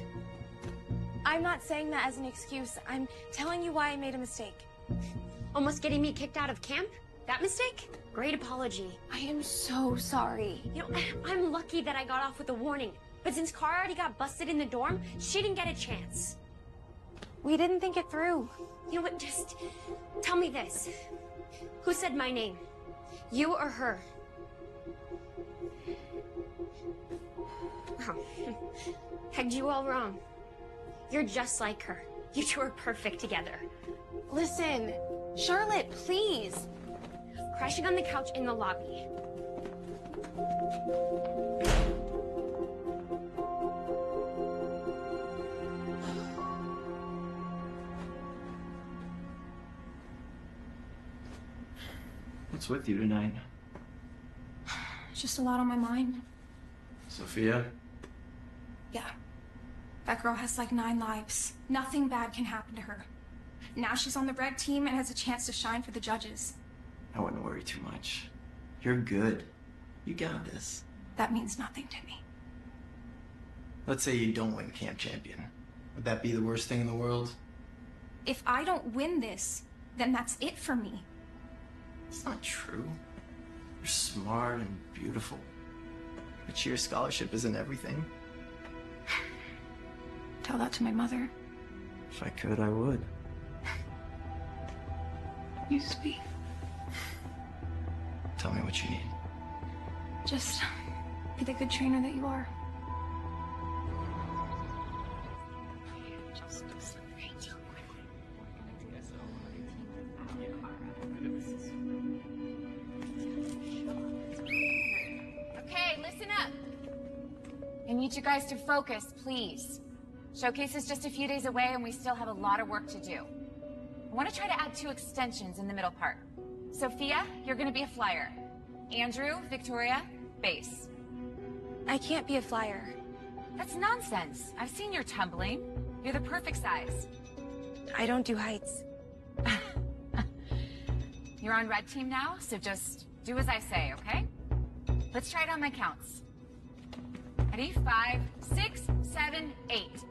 I'm not saying that as an excuse. I'm telling you why I made a mistake. Almost getting me kicked out of camp? That mistake? Great apology. I am so sorry. You know, I'm lucky that I got off with a warning. But since Cara already got busted in the dorm, she didn't get a chance. We didn't think it through. You know what? Just tell me this. Who said my name? You or her? Oh, pegged you all wrong. You're just like her. You two are perfect together. Listen, Charlotte, please. Crashing on the couch in the lobby. What's with you tonight? Just a lot on my mind. Sophia? Yeah. That girl has like nine lives. Nothing bad can happen to her. Now she's on the red team and has a chance to shine for the judges. I wouldn't worry too much. You're good. You got this. That means nothing to me. Let's say you don't win camp champion. Would that be the worst thing in the world? If I don't win this, then that's it for me. It's not true. You're smart and beautiful. But your scholarship isn't everything. Tell that to my mother. If I could, I would. You sweet. Tell me what you need. Just be the good trainer that you are. Okay, listen up. I need you guys to focus, please. Showcase is just a few days away and we still have a lot of work to do. I want to try to add two extensions in the middle part. Sophia, you're going to be a flyer. Andrew, Victoria, base. I can't be a flyer. That's nonsense. I've seen your tumbling. You're the perfect size. I don't do heights. You're on red team now, so just do as I say, okay? Let's try it on my counts. Ready? Five, six, seven, eight.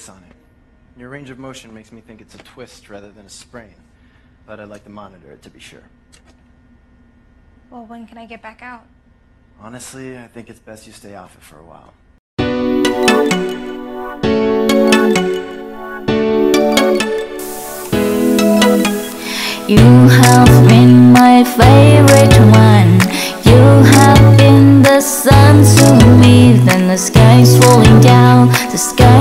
This on it. Your range of motion makes me think it's a twist rather than a sprain. But I'd like to monitor it to be sure. Well, when can I get back out? Honestly, I think it's best you stay off it for a while. You have been my favorite one. You have been the sun to me. Then the sky's falling down, the sky's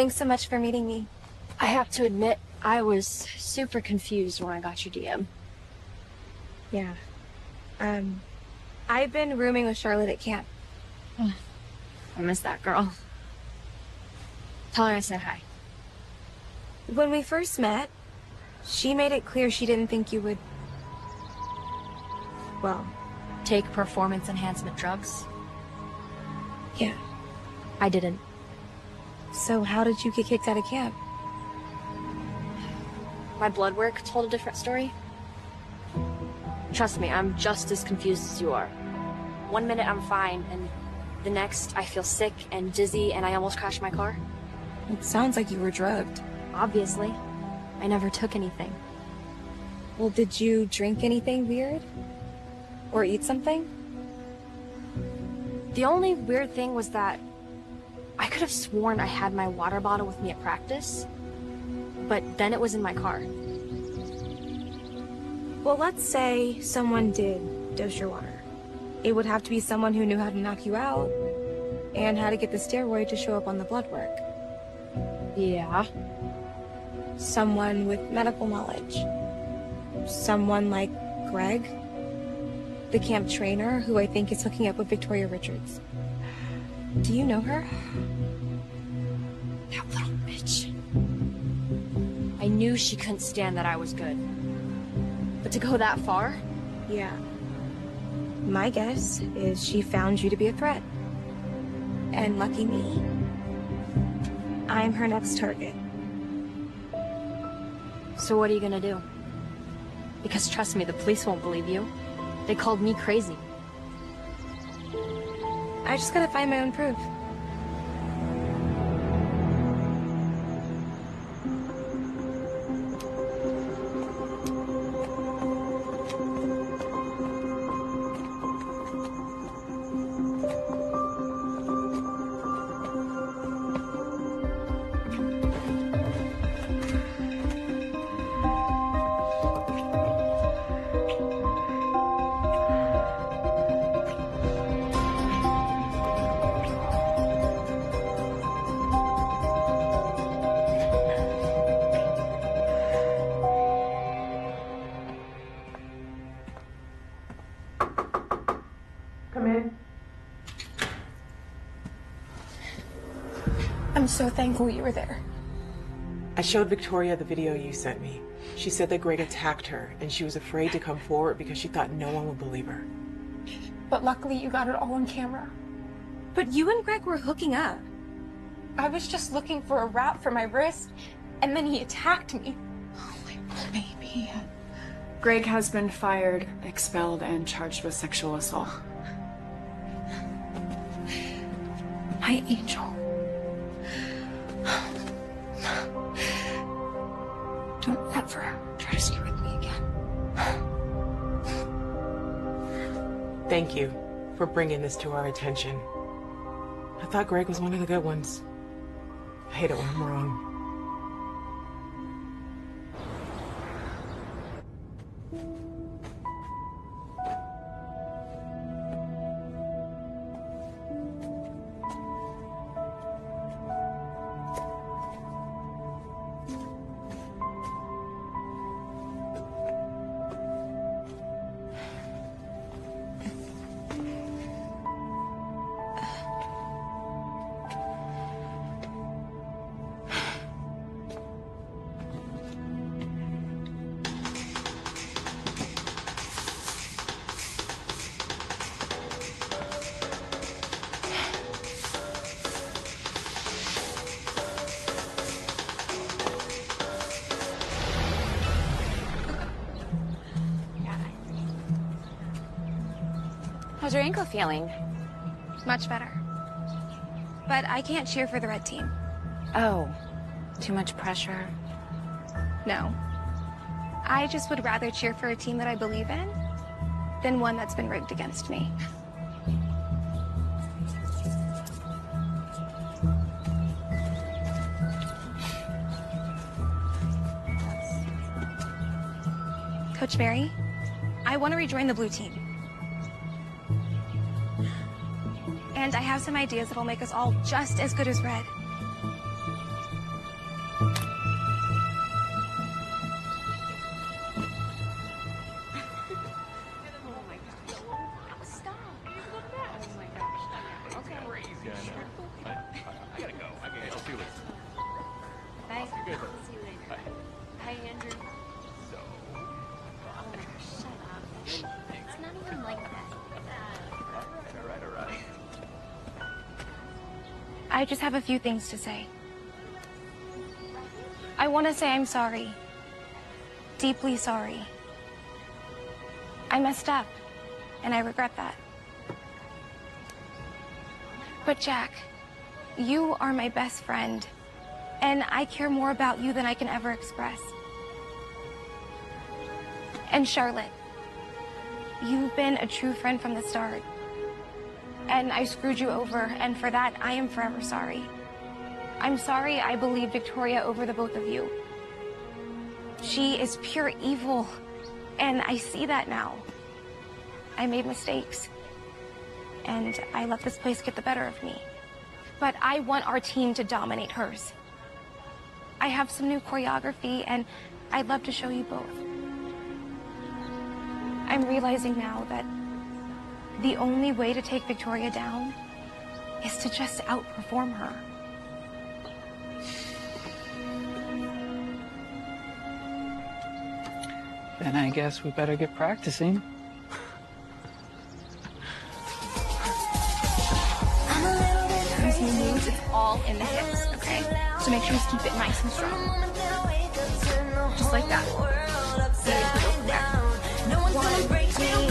thanks so much for meeting me. I have to admit, I was super confused when I got your DM. Yeah. Um, I've been rooming with Charlotte at camp. I miss that girl. Tell her I said hi. When we first met, she made it clear she didn't think you would. Well, Take performance enhancement drugs? yeah. I didn't. So how did you get kicked out of camp? My blood work told a different story. Trust me, I'm just as confused as you are. One minute I'm fine, and the next I feel sick and dizzy and I almost crashed my car. It sounds like you were drugged. Obviously. I never took anything. Well, did you drink anything weird? Or eat something? The only weird thing was that I could have sworn I had my water bottle with me at practice, but then it was in my car. Well, let's say someone did dose your water. It would have to be someone who knew how to knock you out and how to get the steroid to show up on the blood work. Yeah. Someone with medical knowledge. Someone like Greg, the camp trainer who I think is hooking up with Victoria Richards. Do you know her? That little bitch. I knew she couldn't stand that I was good. But to go that far? Yeah. My guess is she found you to be a threat. And lucky me, I'm her next target. So what are you gonna do? Because trust me, the police won't believe you. They called me crazy. I just gotta find my own proof. So thankful you were there. I showed Victoria the video you sent me. She said that Greg attacked her, and she was afraid to come forward because she thought no one would believe her. But luckily you got it all on camera. But you and Greg were hooking up. I was just looking for a wrap for my wrist, and then he attacked me. Oh, my baby. Greg has been fired, expelled, and charged with sexual assault. My angel. Thank you for bringing this to our attention. I thought Greg was one of the good ones. I hate it when I'm wrong. How's your ankle feeling? Much better. But I can't cheer for the red team. Oh, too much pressure? No. I just would rather cheer for a team that I believe in than one that's been rigged against me. Coach Mary, I want to rejoin the blue team. Have some ideas that'll make us all just as good as red. Few things to say. I want to say I'm sorry. Deeply sorry. I messed up, and I regret that. But Jack, you are my best friend, and I care more about you than I can ever express. And Charlotte, you've been a true friend from the start. And I screwed you over, and for that, I am forever sorry. I'm sorry I believed Victoria over the both of you. She is pure evil, and I see that now. I made mistakes, and I let this place get the better of me. But I want our team to dominate hers. I have some new choreography, and I'd love to show you both. I'm realizing now that the only way to take Victoria down is to just outperform her. Then I guess we better get practicing. These new moves, it's all in the hips, okay? So make sure you keep it nice and strong. Just like that. See, we go from there. One, two,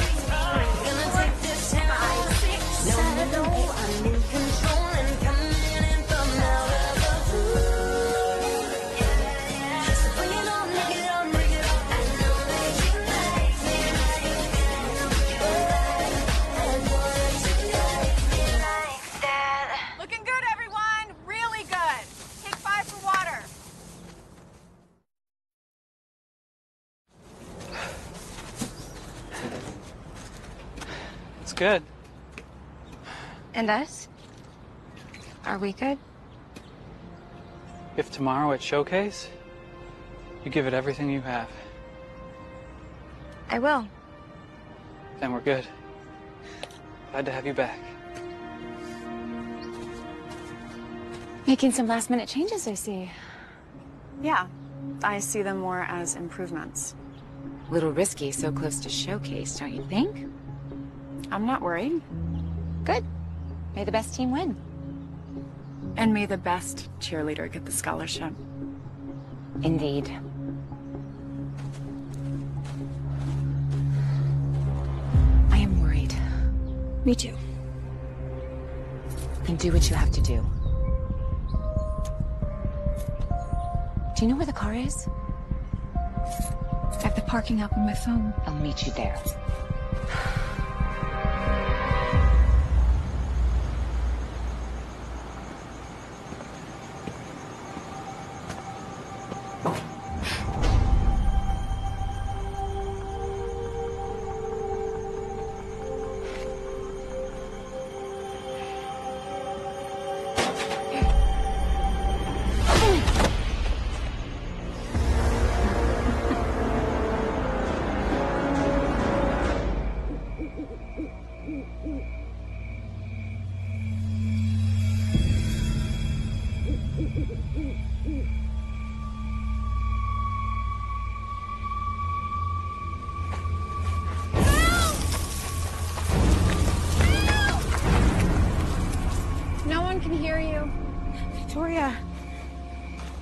good. And us? Are we good? If tomorrow at Showcase, you give it everything you have, I will. then we're good. Glad to have you back. Making some last minute changes, I see. Yeah, I see them more as improvements. Little risky, so close to showcase, don't you think? I'm not worried. Good. May the best team win. And may the best cheerleader get the scholarship. Indeed. I am worried. Me too. Then do what you have to do. Do you know where the car is? I have the parking app on my phone. I'll meet you there. Victoria,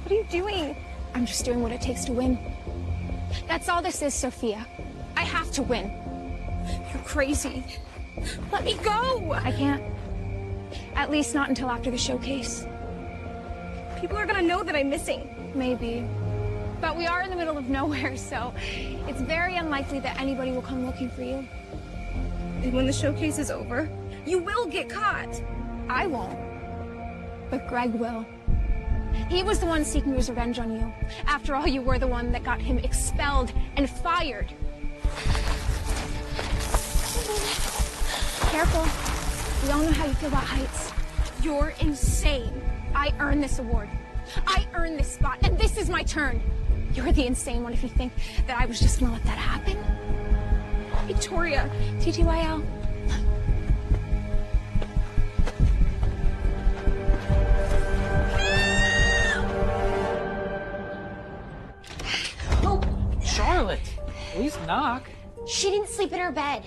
what are you doing? I'm just doing what it takes to win. That's all this is, Sophia. I have to win. You're crazy. Let me go! I can't. At least not until after the showcase. People are gonna know that I'm missing. Maybe. But we are in the middle of nowhere, so it's very unlikely that anybody will come looking for you. And when the showcase is over, you will get caught. I won't. But Greg will. He was the one seeking his revenge on you. After all, you were the one that got him expelled and fired. Careful. We all know how you feel about heights. You're insane. I earned this award. I earned this spot, and this is my turn. You're the insane one if you think that I was just gonna let that happen. Victoria, TTYL. At least knock. She didn't sleep in her bed.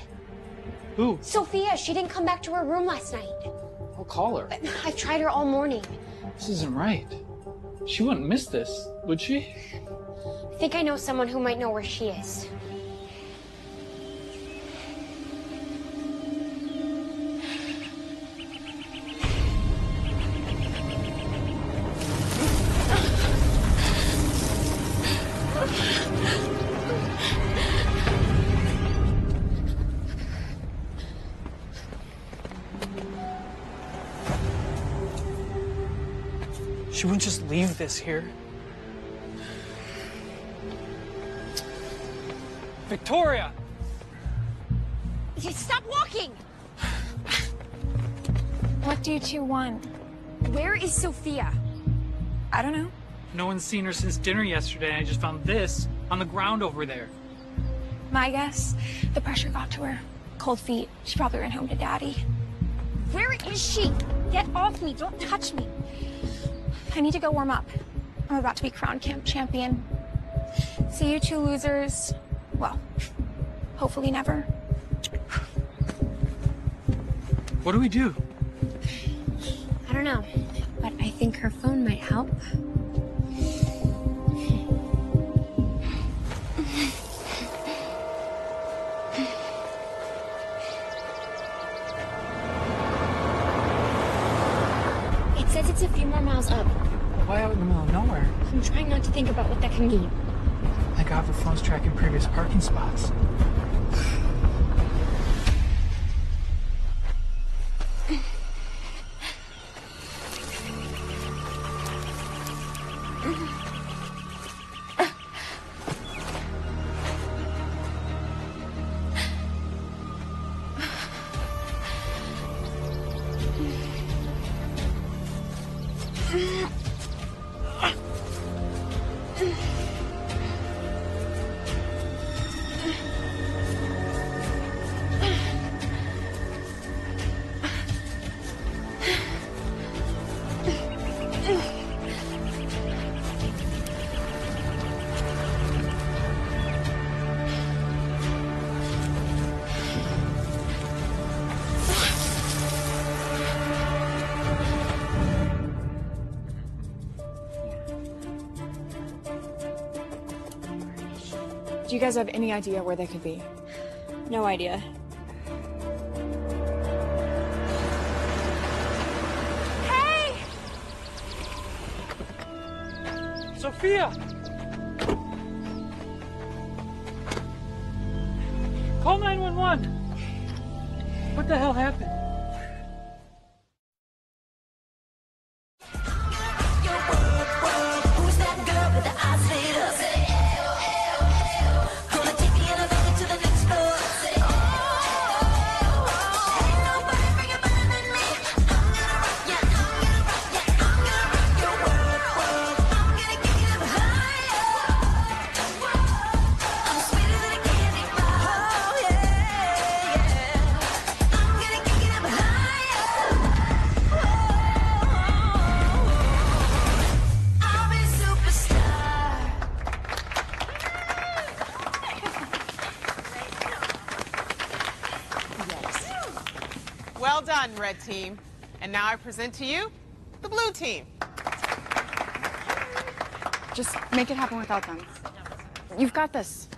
Who? Sophia, she didn't come back to her room last night. I'll call her. I've tried her all morning. This isn't right. She wouldn't miss this, would she? I think I know someone who might know where she is. Leave this here. Victoria! Stop walking! What do you two want? Where is Sophia? I don't know. No one's seen her since dinner yesterday, and I just found this on the ground over there. My guess, the pressure got to her. Cold feet. She probably ran home to daddy. Where is she? Get off me. Don't touch me. I need to go warm up. I'm about to be crowned camp champion. See you two losers. Well, hopefully never. What do we do? I don't know, but I think her phone might help. It's a few more miles up. Why out in the middle of nowhere? I'm trying not to think about what that can mean. Thank God for phone's tracking previous parking spots. Guys have any idea where they could be? No idea. Hey! Sophia! Present to you the blue team. Just make it happen without them. You've got this.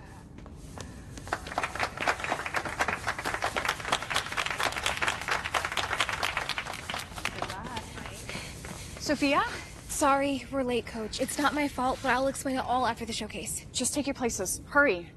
Sophia? Sorry, we're late, coach. It's not my fault, but I'll explain it all after the showcase. Just take your places. Hurry.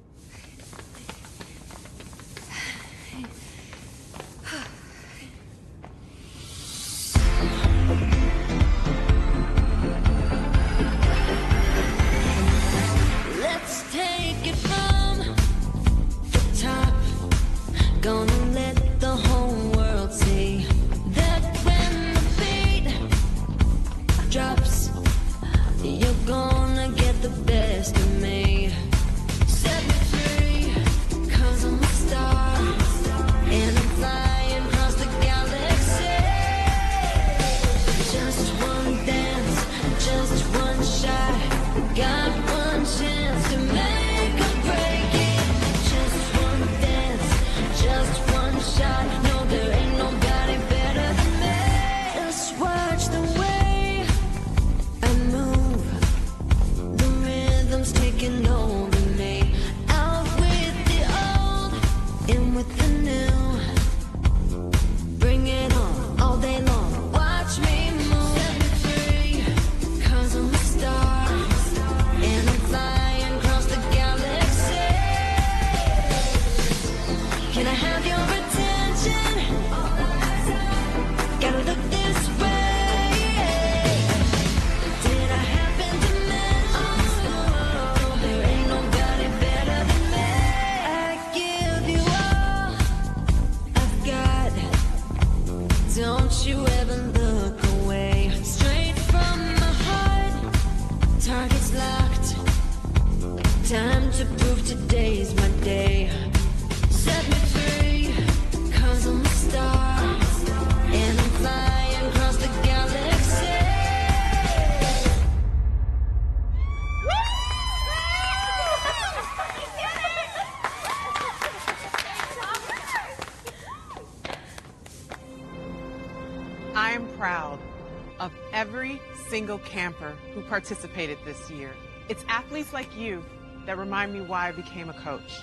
Single camper who participated this year. It's athletes like you that remind me why I became a coach.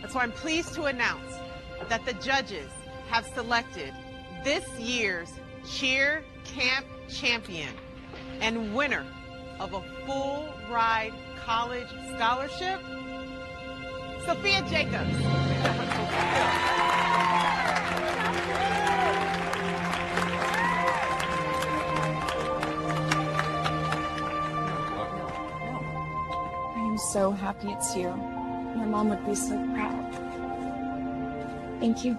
That's why I'm pleased to announce that the judges have selected this year's cheer camp champion and winner of a full ride college scholarship, Sophia Jacobs. so happy it's you. Your mom would be so proud. Thank you.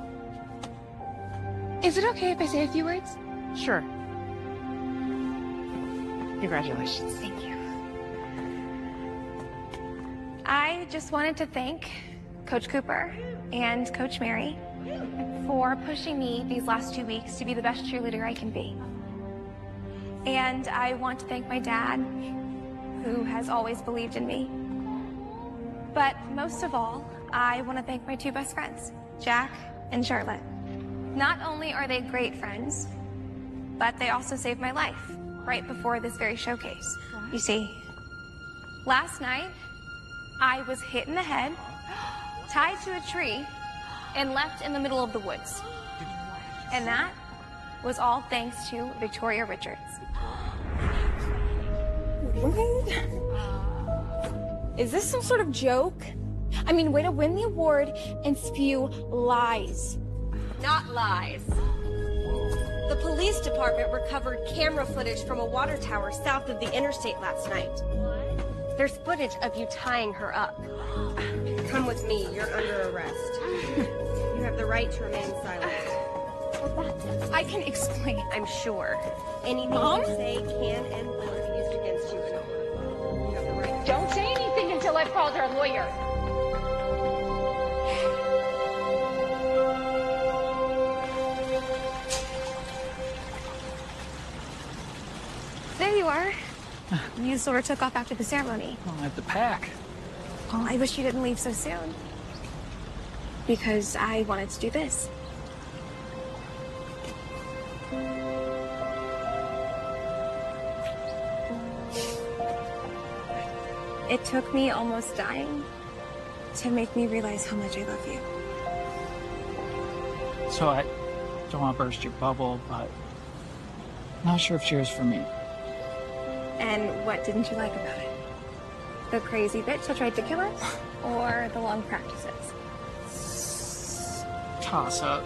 Is it okay if I say a few words? Sure. Congratulations. Thank you. I just wanted to thank Coach Cooper and Coach Mary for pushing me these last two weeks to be the best cheerleader I can be. And I want to thank my dad, who has always believed in me. But most of all, I want to thank my two best friends, Jack and Charlotte. Not only are they great friends, but they also saved my life right before this very showcase. You see, last night, I was hit in the head, tied to a tree, and left in the middle of the woods. And that was all thanks to Victoria Richards. What? Is this some sort of joke? I mean, way to win the award and spew lies. Not lies. The police department recovered camera footage from a water tower south of the interstate last night. There's footage of you tying her up. Come with me, you're under arrest. you have the right to remain silent. I can explain. I'm sure. Anything Mom? you say can and will be used against you in court. You have the right Don't say until I've called our lawyer. There you are. You sort of took off after the ceremony. Well, I have to pack. Well, I wish you didn't leave so soon. Because I wanted to do this. It took me almost dying to make me realize how much I love you. So I don't want to burst your bubble, but not sure if cheers for me. And what didn't you like about it? The crazy bitch that tried to kill us? Or the long practices? Toss up.